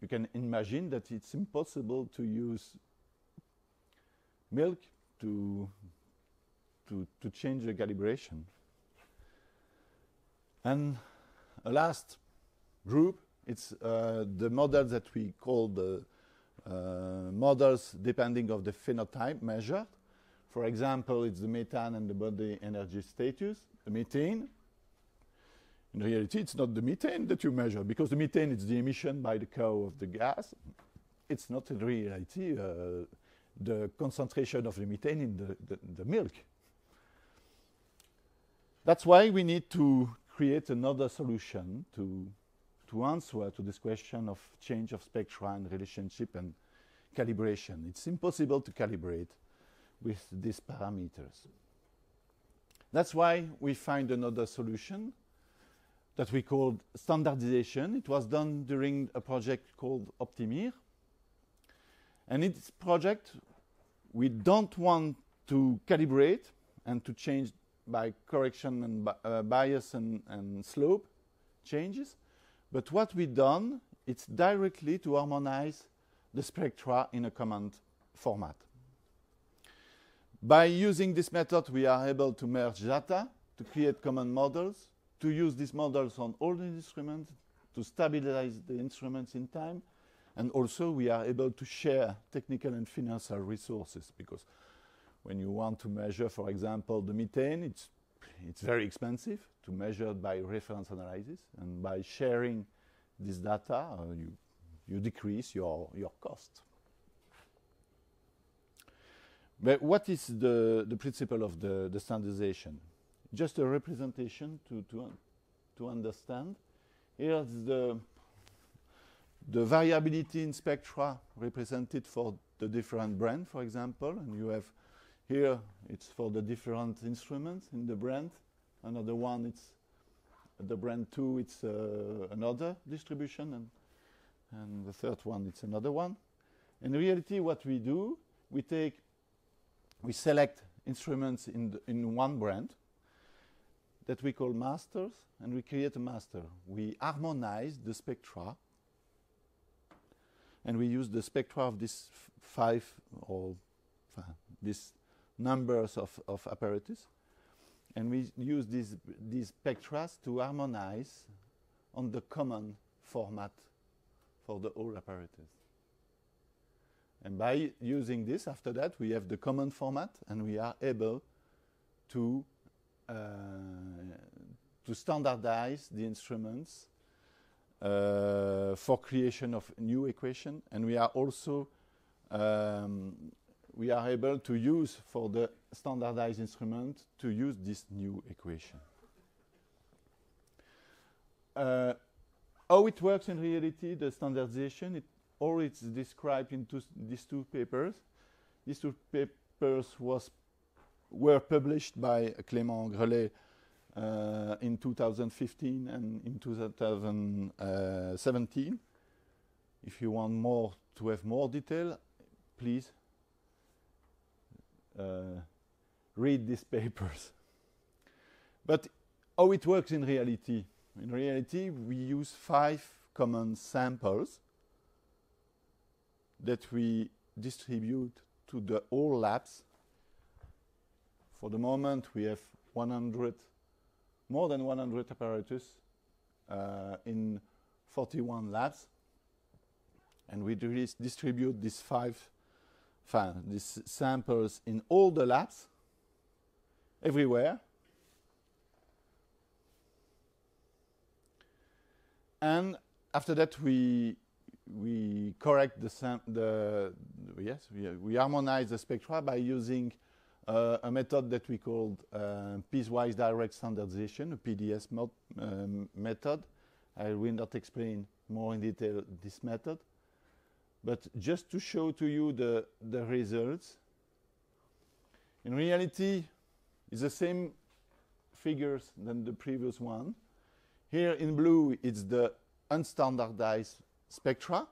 You can imagine that it's impossible to use milk to, to, to change the calibration. And a last group, it's uh, the models that we call the uh, models depending of the phenotype measured. For example, it's the methane and the body energy status, the methane. In reality, it's not the methane that you measure because the methane is the emission by the cow of the gas. It's not in reality uh, the concentration of the methane in the, the, the milk. That's why we need to create another solution to, to answer to this question of change of spectra and relationship and calibration. It's impossible to calibrate with these parameters. That's why we find another solution that we called standardization. It was done during a project called OptiMIR. And in this project, we don't want to calibrate and to change by correction and uh, bias and, and slope changes. But what we've done, it's directly to harmonize the spectra in a command format. By using this method, we are able to merge data, to create common models, to use these models on all the instruments, to stabilize the instruments in time, and also we are able to share technical and financial resources because when you want to measure, for example, the methane, it's, it's very expensive to measure by reference analysis. And by sharing this data, uh, you, you decrease your, your cost. But what is the, the principle of the, the standardization? Just a representation to, to, to understand. Here's the the variability in spectra represented for the different brand, for example, and you have Here it's for the different instruments in the brand. Another one, it's the brand two, it's uh, another distribution, and and the third one, it's another one. In reality, what we do, we take, we select instruments in the, in one brand that we call masters, and we create a master. We harmonize the spectra, and we use the spectra of these five or f- these numbers of, of apparatus, and we use these these spectra to harmonize on the common format for the whole apparatus. And by using this, after that, we have the common format, and we are able to uh, to standardize the instruments uh, for creation of new equation, and we are also um, we are able to use for the standardized instrument to use this new equation. Uh, how it works in reality, the standardization, it all it's described in two, these two papers. These two papers was were published by Clément Grelet uh, in 2015 and in 2017. If you want more to have more detail, please uh, read these papers. But how it works in reality? In reality, we use five common samples that we distribute to the all labs. For the moment, we have 100, more than 100 apparatus uh, in 41 labs, and we distribute these five, fi- these samples in all the labs, everywhere. And after that, we we correct the, the yes we, we harmonize the spectra by using a method that we called uh, piecewise direct standardization, a PDS mod, um, method. I will not explain more in detail this method, but just to show to you the the results. In reality, it's the same figures than the previous one. Here in blue, it's the unstandardized spectra.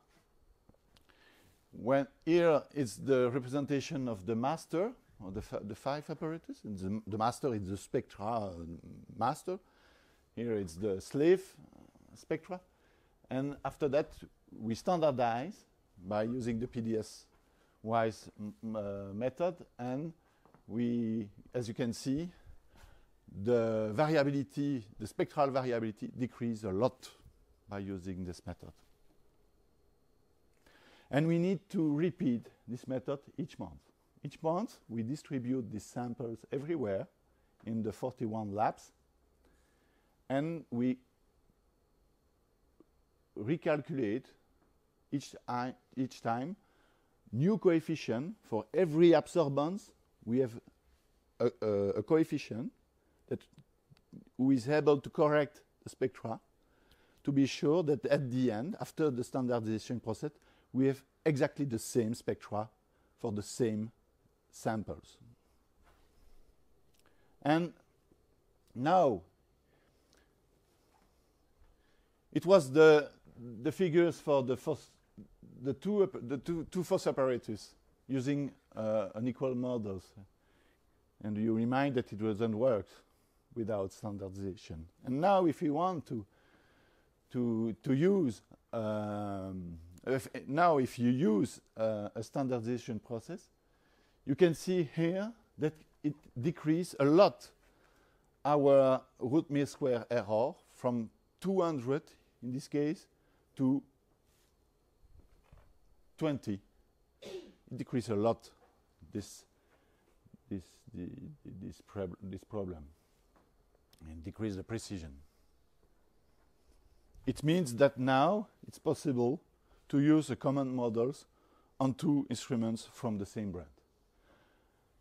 When here it's the representation of the master, or the, the five apparatus. The, the, master is the spectra uh, master. Here it's the slave uh, spectra. And after that, we standardize by using the PDS wise uh, method. And we, as you can see, the variability, the spectral variability decrease a lot by using this method. And we need to repeat this method each month. Each month, we distribute these samples everywhere in the 41 labs, and we recalculate each, each time new coefficient for every absorbance. We have a, a, a coefficient that who is able to correct the spectra to be sure that at the end, after the standardization process, we have exactly the same spectra for the same samples. And now, it was the, the figures for the, first, the, two, the two, two first apparatus using uh, unequal models. And you remind that it doesn't work without standardization. And now if you want to, to, to use um, if, now if you use uh, a standardization process, you can see here that it decreases a lot our root mean square error from 200 in this case to 20. It decreases a lot this this the, this, prob this problem and decrease the precision. It means that now it's possible to use the common models on two instruments from the same brand.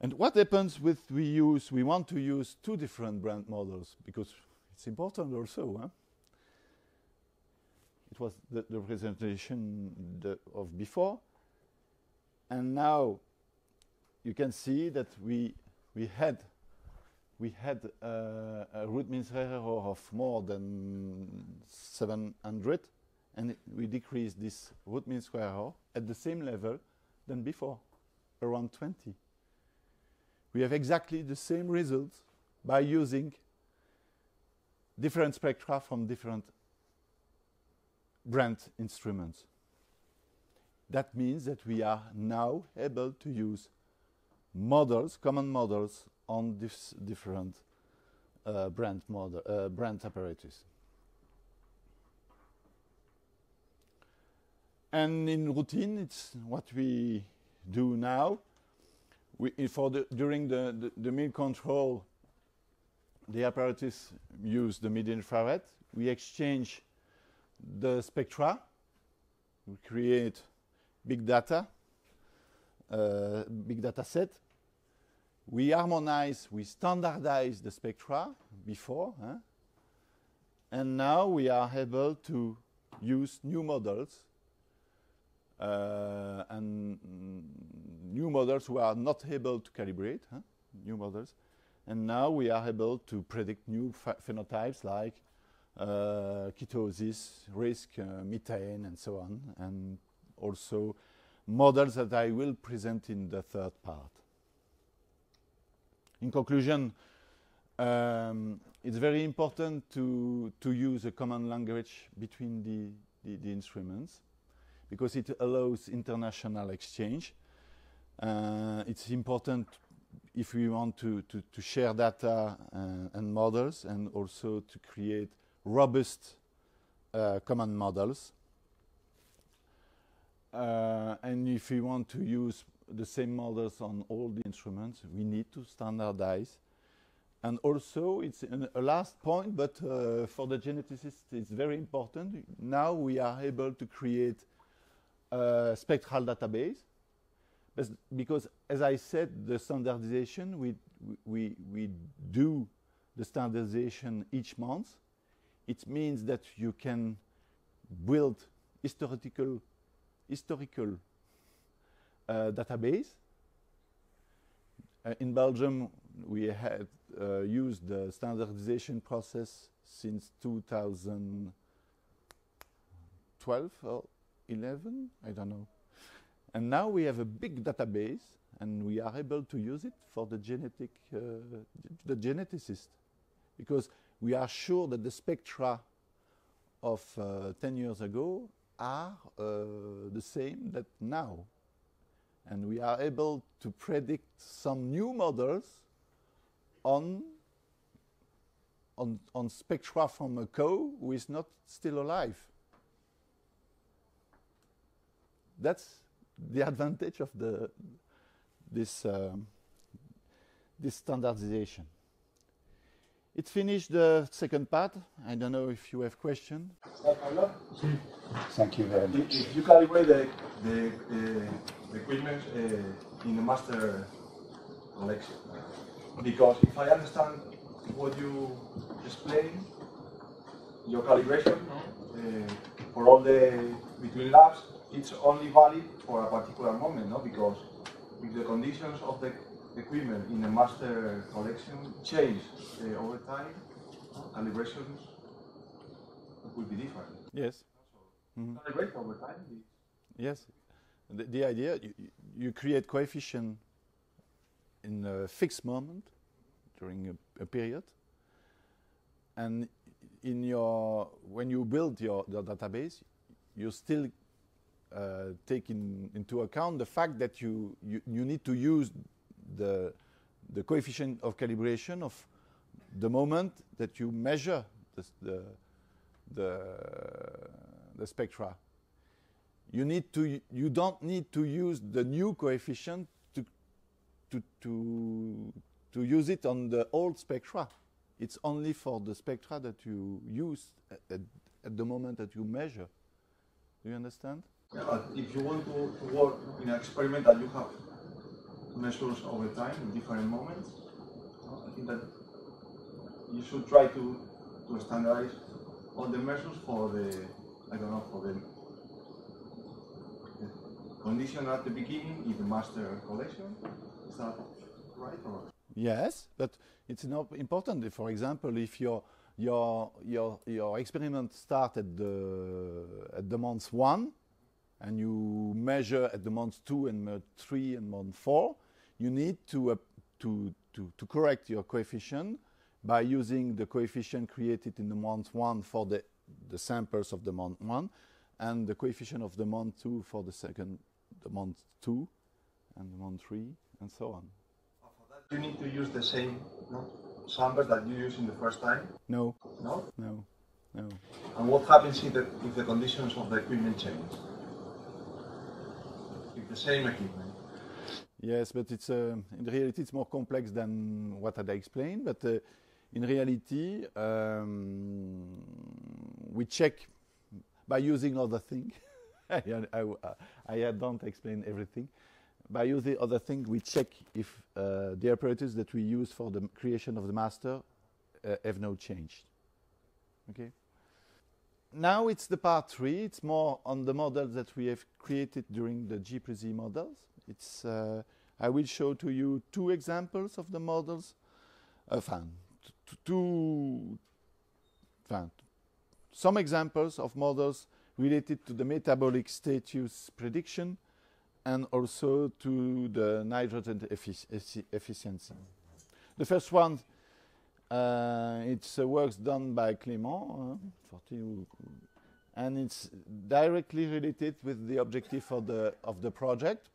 And what happens with we use, we want to use two different brand models because it's important also. Huh? It was the, the presentation the, of before. And now you can see that we we had we had uh, a root mean error of more than 700 and we decreased this root mean square error at the same level than before around 20 we have exactly the same results by using different spectra from different brand instruments that means that we are now able to use models, common models, on this different uh, brand model, uh, brand apparatus. And in routine, it's what we do now. We, for the, during the, the, the mid control, the apparatus use the mid infrared. We exchange the spectra. We create big data, uh, big data set. We harmonize, we standardize the spectra before, huh? and now we are able to use new models uh, and new models who are not able to calibrate, huh? new models. And now we are able to predict new phenotypes like uh, ketosis, risk, uh, methane, and so on, and also models that I will present in the third part. In conclusion, um, it's very important to, to use a common language between the, the, the instruments because it allows international exchange. Uh, it's important if we want to, to, to share data uh, and models and also to create robust uh, common models. Uh, and if we want to use the same models on all the instruments, we need to standardize. And also, it's a last point, but uh, for the geneticists, it's very important. Now we are able to create a spectral database because, as I said, the standardization, we, we, we do the standardization each month. It means that you can build historical historical uh, database. Uh, in Belgium, we had uh, used the standardization process since 2012 or 11, I don't know. And now we have a big database and we are able to use it for the genetic, uh, the geneticist, because we are sure that the spectra of uh, 10 years ago are uh, the same that now. And we are able to predict some new models on, on, on spectra from a cow who is not still alive. That's the advantage of the, this, um, this standardization. It finished the second part. I don't know if you have questions. Thank you very much. If you calibrate the, the, uh, the equipment uh, in the master collection, because if I understand what you explain, your calibration uh, for all the between labs, it's only valid for a particular moment, no? Because if the conditions of the equipment in a master collection change uh, over time, calibrations will be different. Yes. Mm-hmm. Calibrate over time. Yes. The, the idea, you, you create coefficient in a fixed moment during a, a period, and in your when you build your, your database, you still uh, take in, into account the fact that you, you, you need to use the, the coefficient of calibration of the moment that you measure the, the, the, the spectra. You need to you don't need to use the new coefficient to to to to use it on the old spectra. It's only for the spectra that you use at, at the moment that you measure. Do you understand? Yeah, but if you want to, to work in an experiment that you have measures over time in different moments, uh, I think that you should try to, to standardize all the measures for the, I don't know, for the, condition at the beginning in the master collection. Is that right or? Yes, but it's not important. For example, if your your your your experiment start at uh, the at the month one, and you measure at the month two and month three and month four, you need to uh, to to to correct your coefficient by using the coefficient created in the month one for the the samples of the month one, and the coefficient of the month two for the second the month two, and the month three, and so on. You need to use the same no, samples that you used in the first time, No, no? no, no. And what happens if the, if the conditions of the equipment change? The same equipment. Yes, but it's uh, in reality it's more complex than what I explained. But uh, in reality, um, we check by using other things. I, I, I, don't explain everything. By using other things, we check if uh, the operators that we use for the creation of the master uh, have no changed. Okay. Now it's the part three. It's more on the models that we have created during the G plus Z models. It's, uh, I will show to you two examples of the models. Uh, two, some examples of models related to the metabolic status prediction and also to the nitrogen effic efficiency. The first one, uh, it's uh, works done by Clément, uh, and it's directly related with the objective of the, of the project.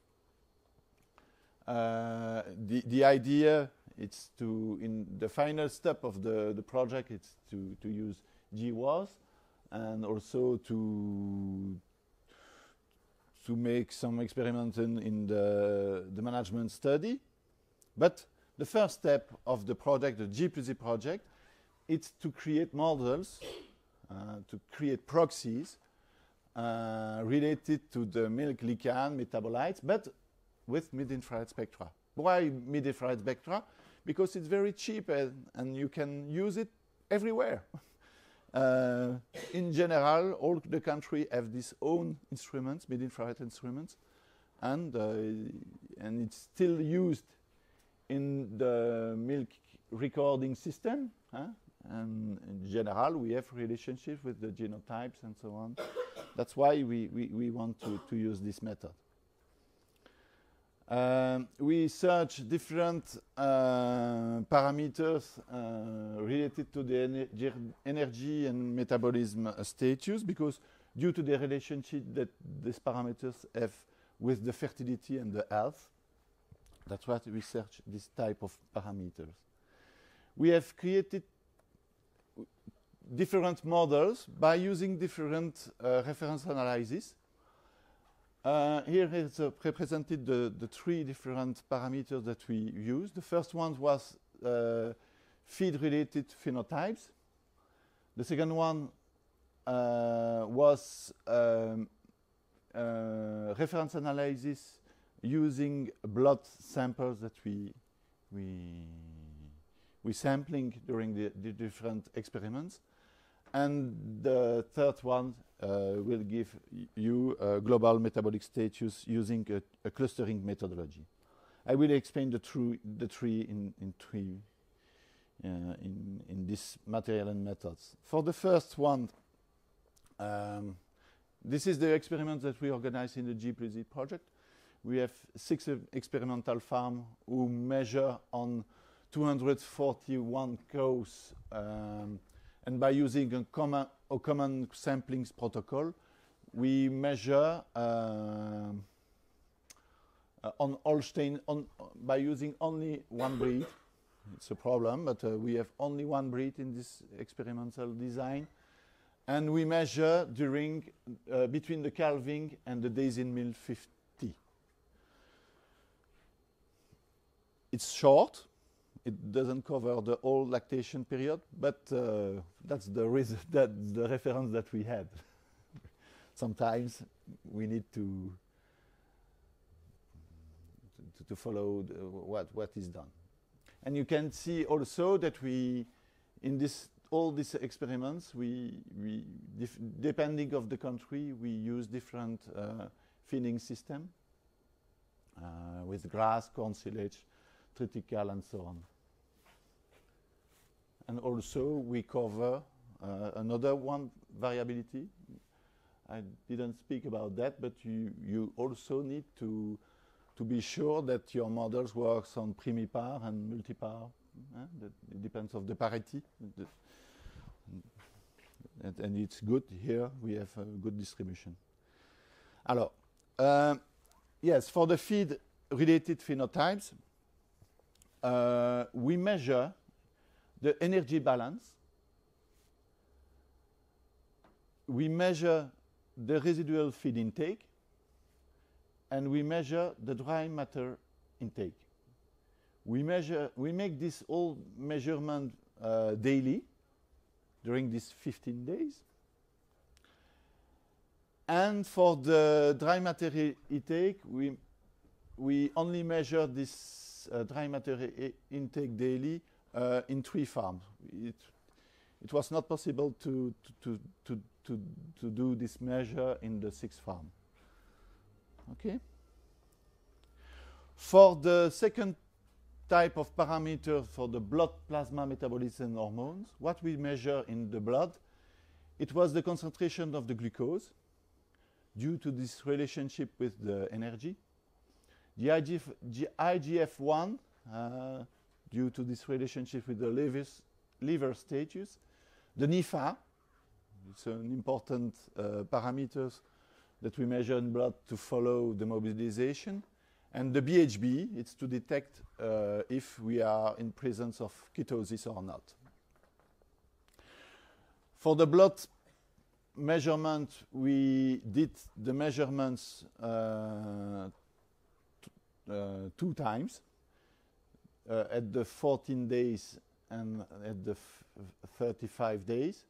Uh, the, the idea is to, in the final step of the, the project, it's to, to use GWAS and also to to make some experiments in, in the, the management study. But the first step of the project, the G project, it's to create models, uh, to create proxies uh, related to the milk glycan metabolites, but with mid-infrared spectra. Why mid-infrared spectra? Because it's very cheap and, and you can use it everywhere. Uh, in general, all the country have these own instruments, mid-infrared instruments, and uh, and it's still used in the milk recording system. Huh? And in general, we have relationships with the genotypes and so on. That's why we, we, we want to, to use this method. Um, we search different uh, parameters uh, related to the ener energy and metabolism status because due to the relationship that these parameters have with the fertility and the health, that's why we search this type of parameters. We have created different models by using different uh, reference analysis uh, here is uh, represented the, the, three different parameters that we use. The first one was uh, feed-related phenotypes. The second one uh, was um, uh, reference analysis using blood samples that we we we sampling during the, the different experiments. And the third one uh, will give you a global metabolic status using a, a clustering methodology. I will explain the, true, the three in, in three uh, in, in this material and methods. For the first one, um, this is the experiment that we organize in the G plus Z project. We have six experimental farms who measure on 241 cows um, and by using a common, a common sampling protocol, we measure uh, uh, on Holstein on, by using only one breed. It's a problem, but uh, we have only one breed in this experimental design. And we measure during uh, between the calving and the days in mill It's short, it doesn't cover the whole lactation period, but uh, that's the reason that the reference that we had. Sometimes we need to to, to follow what what is done, and you can see also that we in this all these experiments we we depending of the country we use different uh, feeding system uh, with grass, corn silage, triticale, and so on. And also we cover uh, another one variability. I didn't speak about that, but you, you also need to, to be sure that your models works on primipar and multipar. That it depends of the parity. And, and, it's good here we have a good distribution. Alors, uh, yes, for the feed related phenotypes, uh, we measure the energy balance. We measure the residual feed intake, and we measure the dry matter intake. We measure, we make this all measurement uh, daily during these 15 days. And for the dry matter intake, we, we only measure this uh, dry matter intake daily uh, in three farms. It, it was not possible to, to, to, to, to do this measure in the sixth farm. Okay? For the second type of parameter for the blood plasma metabolism hormones, what we measure in the blood, it was the concentration of the glucose due to this relationship with the energy. The IGF, IGF-1 uh, due to this relationship with the liver status, The NEFA, it's an important uh, parameter that we measure in blood to follow the mobilization. And the BHB, it's to detect uh, if we are in presence of ketosis or not. For the blood measurement, we did the measurements uh, uh, two times uh, at the 14 days and at the 35 days.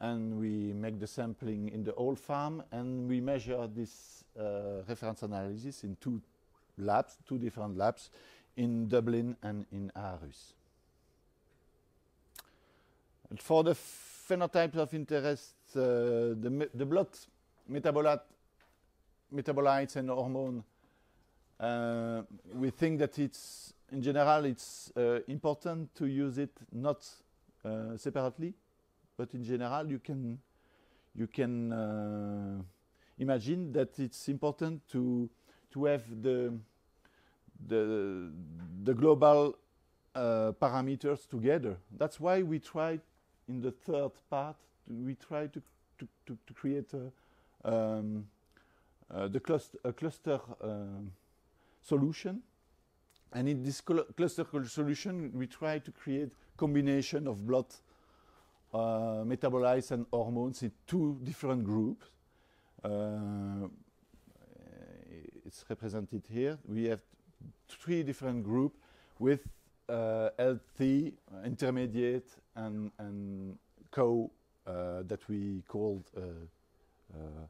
And we make the sampling in the old farm and we measure this uh, reference analysis in two labs, two different labs in Dublin and in Aarhus. For the phenotypes of interest, uh, the, the blood metabolite, metabolites and hormone, uh, we think that it's in general, it's uh, important to use it not uh, separately, but in general, you can you can uh, imagine that it's important to to have the the the global uh, parameters together. That's why we try in the third part. We try to to, to, to create a, um, the cluster a cluster um, solution and in this cluster solution, we try to create combination of blood uh, metabolites and hormones in two different groups. Uh, it's represented here. We have three different groups with uh, healthy, intermediate, and, and co uh, that we called uh, uh,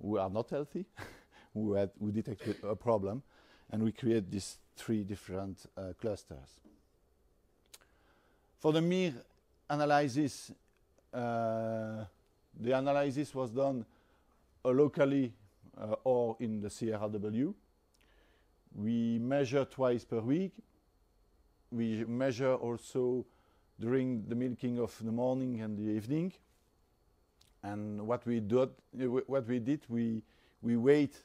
who are not healthy, who, had, who detect a problem, and we create these three different uh, clusters. For the MIR analysis, uh, the analysis was done uh, locally uh, or in the CRW. We measure twice per week. We measure also during the milking of the morning and the evening. And what we uh, what we did, we we wait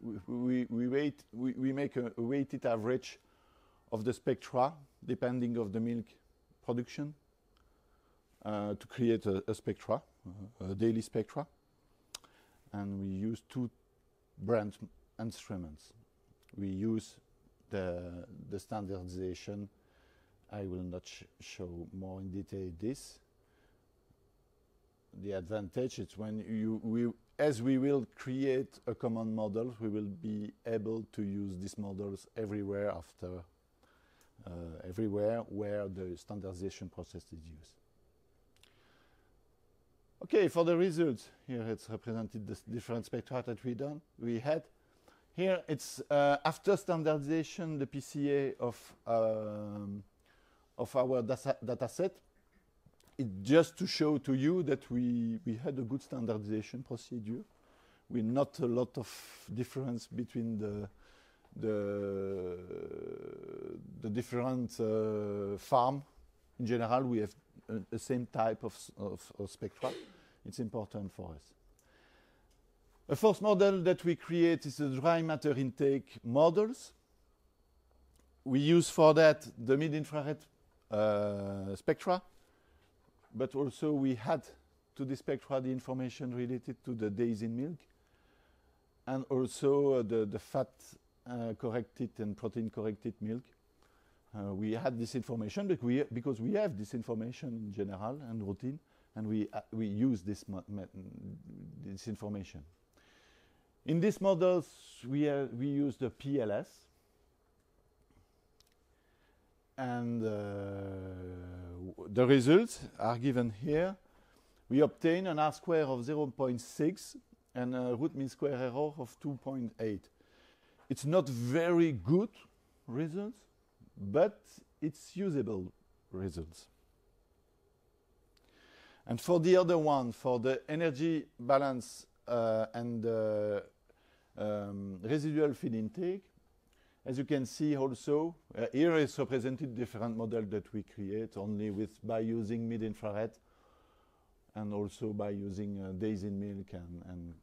we, we, wait, we, we make a, weighted average of the spectra depending of the milk production uh, to create a, a spectra, a daily spectra. And we use two brand instruments. We use the, the standardization. I will not sh show more in detail this. The advantage is when you, we, as we will create a common model, we will be able to use these models everywhere after uh, everywhere where the standardization process is used. Okay, for the results, here it's represented the different spectra that we done. We had here it's uh, after standardization the PCA of um, of our data, data set it just to show to you that we, we had a good standardization procedure. with not a lot of difference between the the, the different uh, farm. In general, we have the same type of, of, of spectra. It's important for us. A first model that we create is the dry matter intake models. We use for that the mid-infrared uh, spectra, but also we had to the spectra the information related to the days in milk, and also uh, the, the fat uh, corrected and protein corrected milk. Uh, we had this information because we, because we have this information in general and routine, and we, uh, we use this, this information. In these models, we, uh, we use the PLS. And uh, the results are given here. We obtain an R square of 0.6 and a root mean square error of 2.8. It's not very good results, but it's usable results. And for the other one, for the energy balance uh, and uh, um, residual feed intake, as you can see also, uh, here is represented different model that we create only with by using mid-infrared and also by using uh, days in milk and, and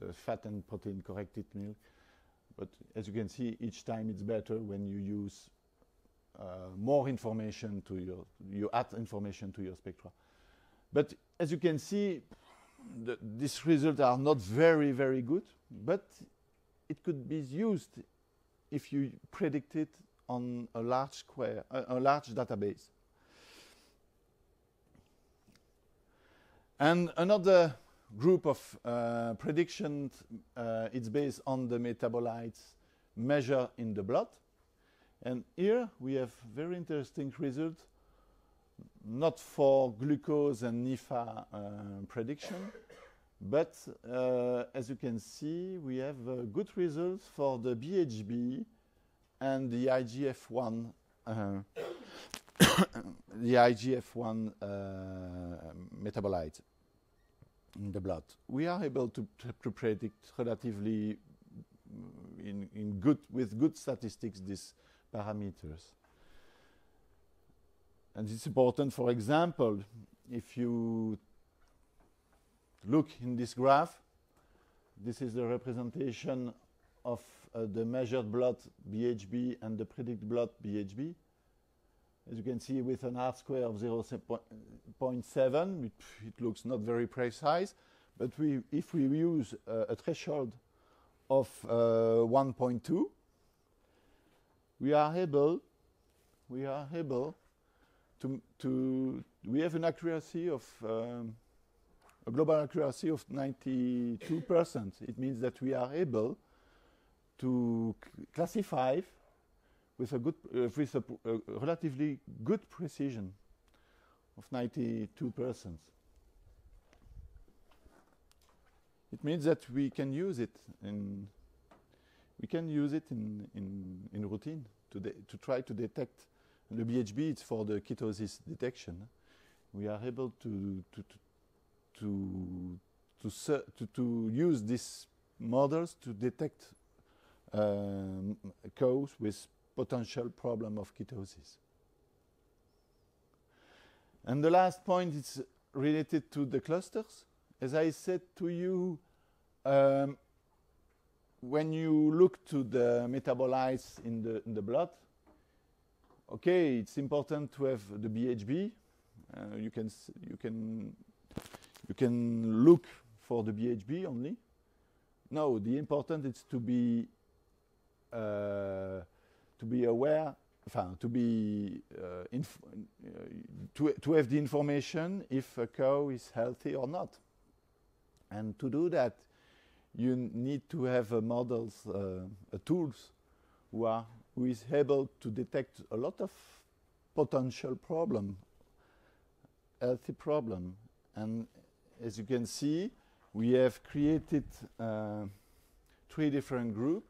the fat and protein corrected milk. But as you can see, each time it's better when you use uh, more information to your, you add information to your spectra. But as you can see, the, these results are not very, very good, but it could be used if you predict it on a large square, a large database. And another group of uh, predictions, uh, it's based on the metabolites measured in the blood. And here we have very interesting results, not for glucose and NEFA uh, prediction, but uh, as you can see, we have uh, good results for the BHB and the IGF-1, uh, the IGF-1 uh, metabolite in the blood. We are able to, to predict relatively mm, in, in good, with good statistics these parameters. And it's important, for example, if you look in this graph, this is the representation of uh, the measured blood BHB and the predicted blood BHB. As you can see, with an R square of 0.7, it, it, looks not very precise, but we, if we use uh, a threshold of uh, 1.2, we are able, we are able to, to we have an accuracy of um, a global accuracy of 92%. It means that we are able to classify with a good, uh, with a, a, relatively good precision of 92%. It means that we can use it in we can use it in, in, in routine to, to try to detect the BHB. It's for the ketosis detection. We are able to, to, to to, to, to, to use these models to detect um, cows with potential problem of ketosis. And the last point is related to the clusters. As I said to you, um, when you look to the metabolites in the, in the blood, okay, it's important to have the BHB. Uh, you can you can you can look for the BHB only. No, the important is to be uh, to be aware, to be uh, uh, to to have the information if a cow is healthy or not. And to do that, you need to have models, uh, tools, who are who is able to detect a lot of potential problem, healthy problem, and as you can see, we have created uh, three different groups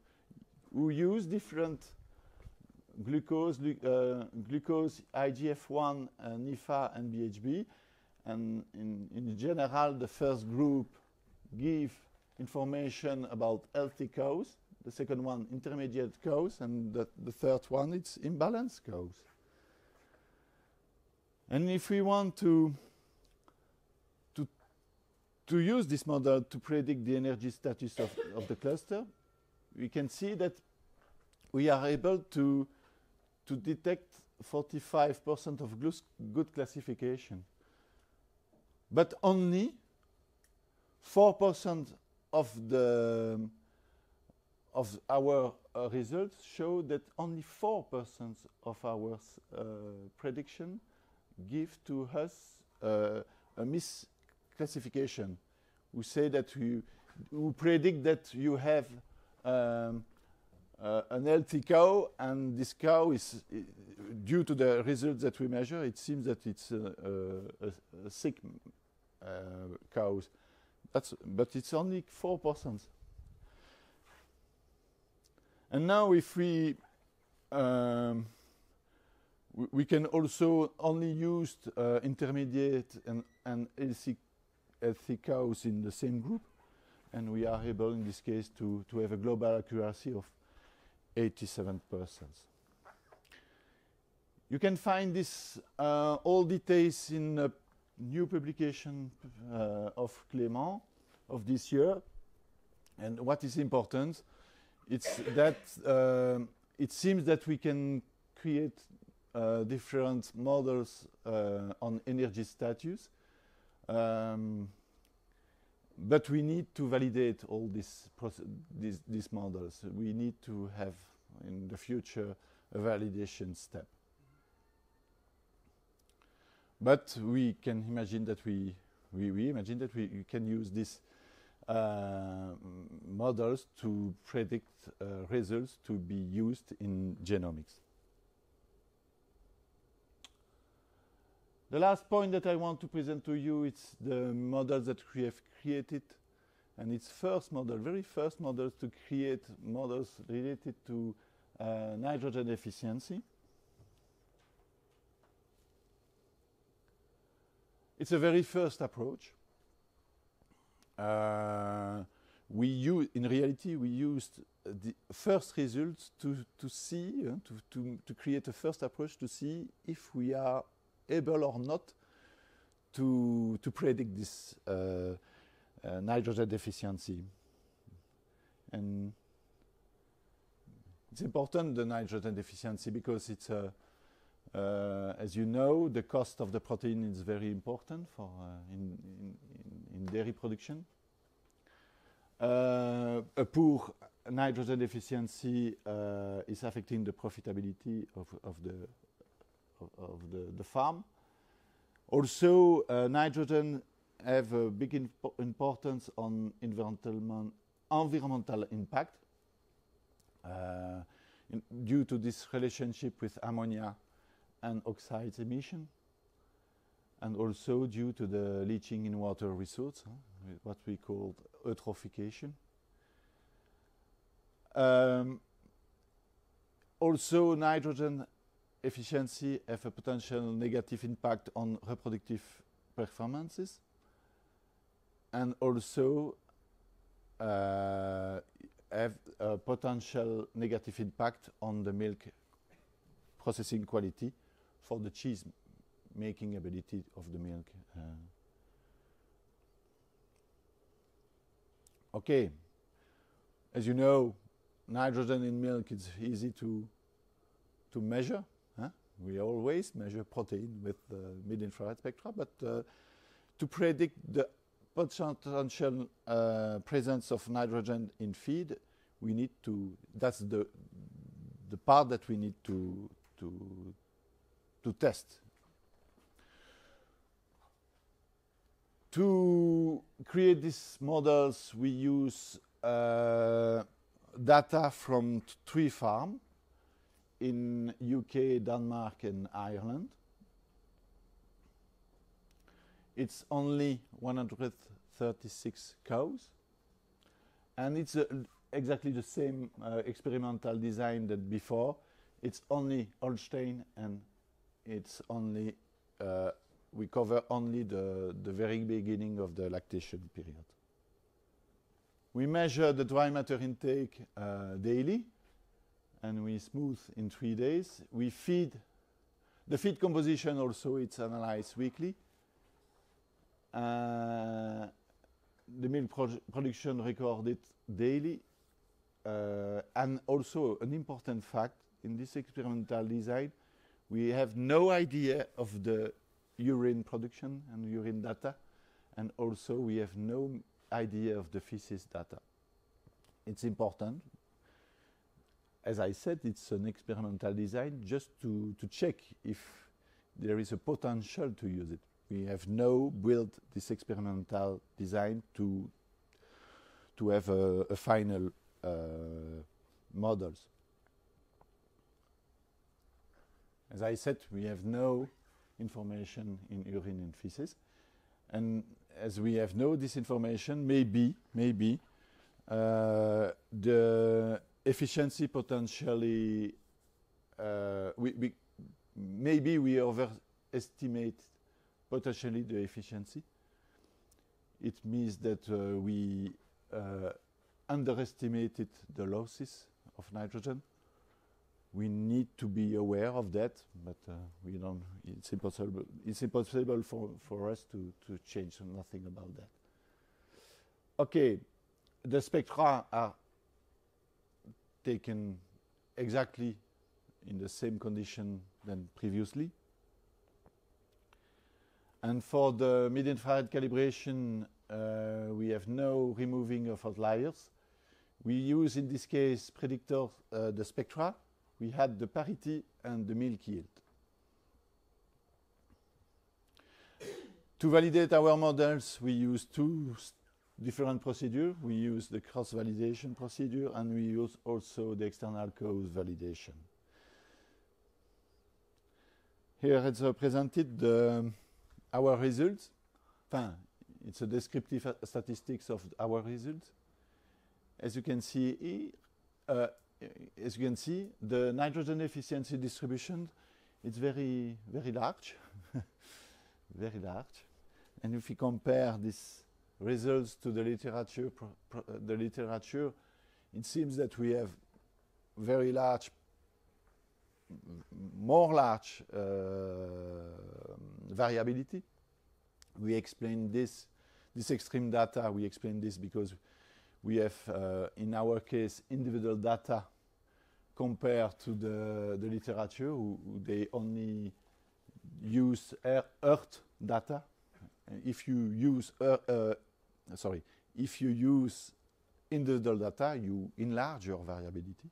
who use different glucose, uh, glucose IGF-1, uh, NEFA, and BHB. And in, in general, the first group give information about healthy cows, the second one intermediate cows, and the, the third one it's imbalanced cows. And if we want to to use this model to predict the energy status of, of the cluster, we can see that we are able to to detect 45% of good classification. But only 4% of the of our uh, results show that only 4% of our uh, prediction give to us uh, a misclassification. We say that we, predict that you have um, uh, an healthy cow, and this cow is, due to the results that we measure, it seems that it's a, a, a sick uh, cow. That's, but it's only 4%. And now if we um, we can also only use uh, intermediate and, and healthy, healthy cows in the same group, and we are able in this case to, to have a global accuracy of 87%. You can find this uh, all details in a new publication uh, of Clément of this year. And what is important, it's that uh, it seems that we can create uh, different models uh, on energy status. Um, but we need to validate all these, these, these models. We need to have in the future a validation step. But we can imagine that we, we, we imagine that we, we can use these uh, models to predict uh, results to be used in genomics. The last point that I want to present to you is the model that we have created and its first model, very first model to create models related to uh, nitrogen efficiency. It's a very first approach. Uh, we use, in reality, we used the first results to, to see, uh, to, to, to create a first approach to see if we are able or not to, to predict this uh, uh, nitrogen deficiency. And it's important, the nitrogen deficiency, because it's a, uh, as you know, the cost of the protein is very important for uh, in, in, in, dairy production. Uh, a poor nitrogen deficiency uh, is affecting the profitability of, of the of, the, the farm. Also, uh, nitrogen have a big impo importance on environmental environmental impact uh, in, due to this relationship with ammonia and oxides emission, and also due to the leaching in water resource, huh, what we call eutrophication. Um, also, nitrogen efficiency have a potential negative impact on reproductive performances, and also uh, have a potential negative impact on the milk processing quality for the cheese making ability of the milk. Uh. Okay, as you know, nitrogen in milk is easy to to measure. We always measure protein with uh, mid-infrared spectra, but uh, to predict the potential uh, presence of nitrogen in feed, we need to. That's the the part that we need to to to test. To create these models, we use uh, data from three farms in UK, Denmark, and Ireland. It's only 136 cows, and it's uh, exactly the same uh, experimental design that before. It's only Holstein and it's only uh, we cover only the, the very beginning of the lactation period. We measure the dry matter intake uh, daily, and we smooth in three days. We feed the feed composition also. It's analyzed weekly. Uh, the milk pro production recorded daily, uh, and also an important fact in this experimental design, we have no idea of the urine production and urine data, and also we have no idea of the feces data. It's important. As I said, it's an experimental design just to, to check if there is a potential to use it. We have no built this experimental design to, to have a, a final uh, models. As I said, we have no information in urine and feces. And as we have no this information, maybe, maybe, uh, the efficiency potentially, uh, we, we, maybe we overestimate potentially the efficiency. It means that uh, we uh, underestimated the losses of nitrogen we need to be aware of that, but uh, we don't. It's impossible. It's impossible for for us to to change nothing about that. Okay, the spectra are taken exactly in the same condition than previously. And for the mid-infrared calibration, uh, we have no removing of outliers. We use in this case predictor uh, the spectra we had the parity and the milk yield. To validate our models, we use two different procedures. We use the cross-validation procedure and we use also the external cause validation. Here it's represented the, our results. Enfin, it's a descriptive statistics of our results. As you can see, uh, as you can see, the nitrogen efficiency distribution is very, very large, very large. And if we compare these results to the literature, uh, the literature, it seems that we have very large, more large uh, variability. We explain this, this extreme data, we explain this because we have, uh, in our case, individual data compared to the, the literature, who, who they only use Earth data. If you use, uh, sorry, if you use individual data, you enlarge your variability.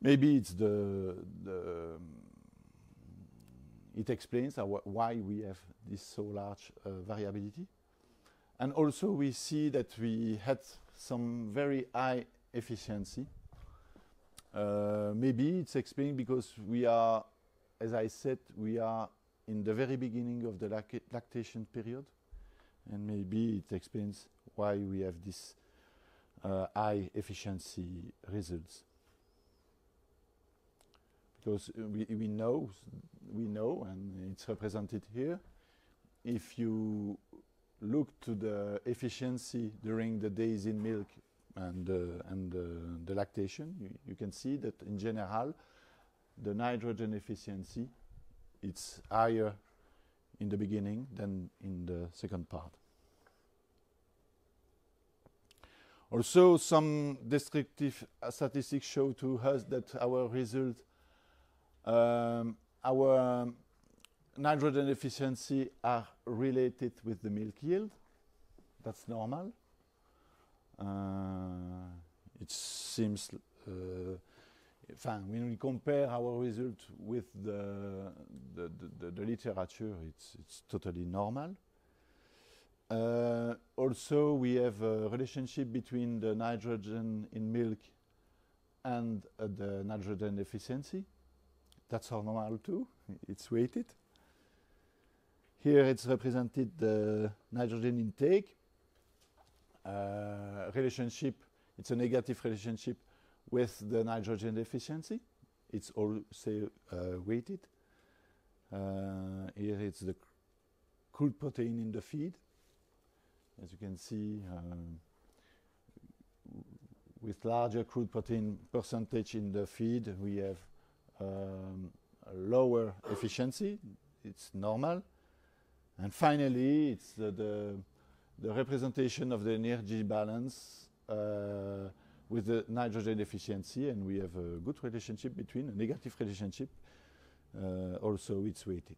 Maybe it's the, the it explains our, why we have this so large uh, variability. And also we see that we had some very high efficiency. Uh, maybe it's explained because we are, as I said, we are in the very beginning of the lac lactation period. And maybe it explains why we have this uh, high efficiency results. Because we, we know, we know, and it's represented here, if you look to the efficiency during the days in milk and, uh, and uh, the lactation, you, you, can see that in general, the nitrogen efficiency it's higher in the beginning than in the second part. Also, some descriptive statistics show to us that our result, um, our nitrogen efficiency are related with the milk yield. That's normal. Uh, it seems, uh, when we compare our result with the, the, the, the literature, it's, it's totally normal. Uh, also, we have a relationship between the nitrogen in milk and uh, the nitrogen efficiency. That's normal too. It's weighted. Here it's represented the nitrogen intake uh, relationship. It's a negative relationship with the nitrogen efficiency. It's also uh, weighted. Uh, here it's the crude protein in the feed. As you can see, um, with larger crude protein percentage in the feed, we have um, lower efficiency. It's normal. And finally, it's the, the, the representation of the energy balance uh, with the nitrogen efficiency, and we have a good relationship between a negative relationship. Uh, also, it's weighted.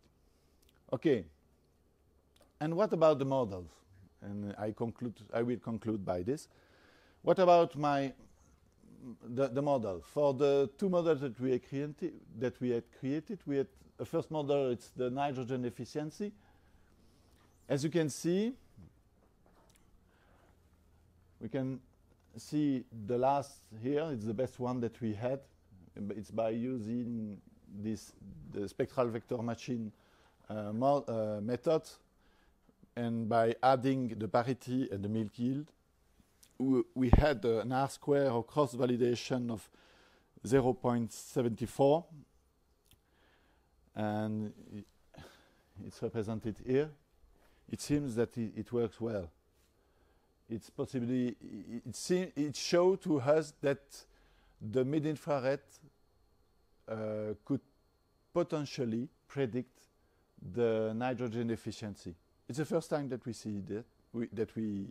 Okay. And what about the models? And I conclude. I will conclude by this. What about my the, the model for the two models that we created? That we had created, we had a first model. It's the nitrogen efficiency. As you can see, we can see the last here. It's the best one that we had. It's by using this the spectral vector machine uh, uh, method and by adding the parity and the milk yield, we, had an R square or cross validation of 0.74 and it's represented here. It seems that it, it works well. It's possibly, it, it, it showed to us that the mid-infrared uh, could potentially predict the nitrogen efficiency. It's the first time that we see that we, that we,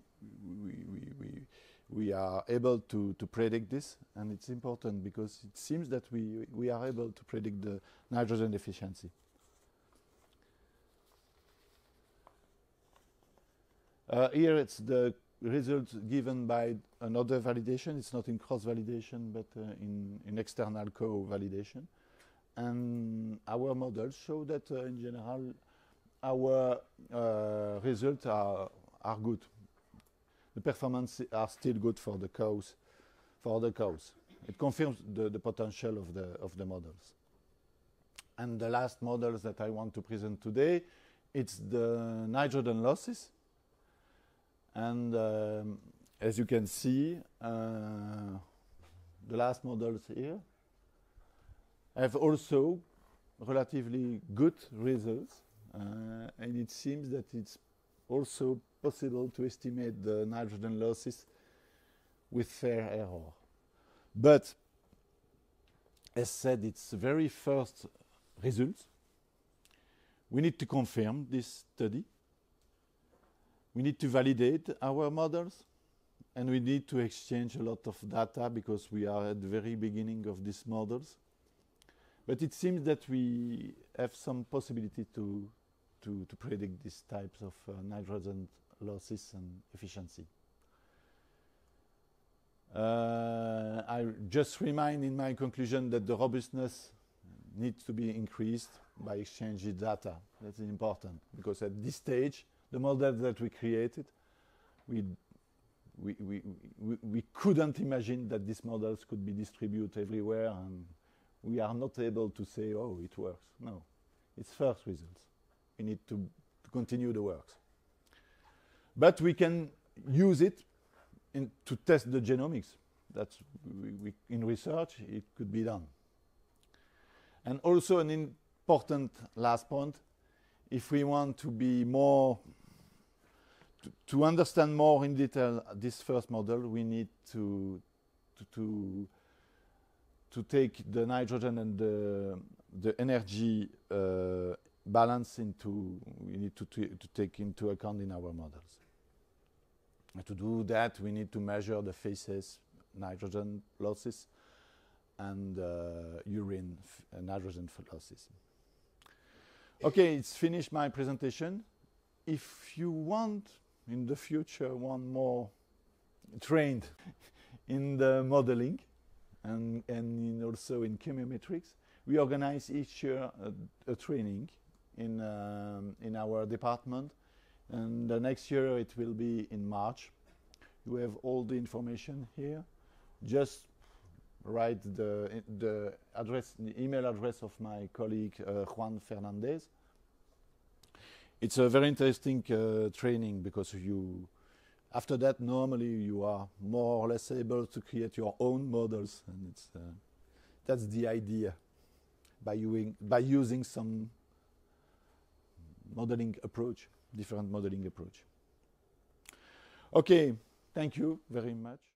we, we, we, we are able to, to predict this, and it's important because it seems that we, we are able to predict the nitrogen efficiency. Uh, here it's the result given by another validation. It's not in cross-validation, but uh, in, in external co-validation. And our models show that, uh, in general, our uh, results are, are good. The performance are still good for the cows, for the cows. It confirms the, the potential of the, of the models. And the last models that I want to present today, it's the nitrogen losses. And um, as you can see, uh, the last models here have also relatively good results uh, and it seems that it's also possible to estimate the nitrogen losses with fair error. But as said, it's very first result. We need to confirm this study. We need to validate our models. And we need to exchange a lot of data because we are at the very beginning of these models. But it seems that we have some possibility to to, to predict these types of uh, nitrogen losses and efficiency. Uh, I just remind in my conclusion that the robustness needs to be increased by exchanging data. That's important because at this stage, the model that we created, we, we, we, we, we couldn't imagine that these models could be distributed everywhere and we are not able to say, oh, it works. No, it's first results we need to, to continue the works. But we can use it in, to test the genomics. That's we, we, in research, it could be done. And also an important last point, if we want to be more, to, understand more in detail this first model, we need to, to, to, to take the nitrogen and the, the energy uh, balance into we need to, to take into account in our models. And to do that, we need to measure the faeces nitrogen losses and uh, urine uh, nitrogen losses. Okay, it's finished my presentation. If you want in the future one more trained in the modeling and, and also in chemometrics, we organize each year a, a training in, um, in our department. And the next year it will be in March. You have all the information here. Just write the, the address, the email address of my colleague uh, Juan Fernandez. It's a very interesting uh, training because you, after that, normally you are more or less able to create your own models, and it's uh, that's the idea by, using by using some modeling approach, different modeling approach. Okay, thank you very much.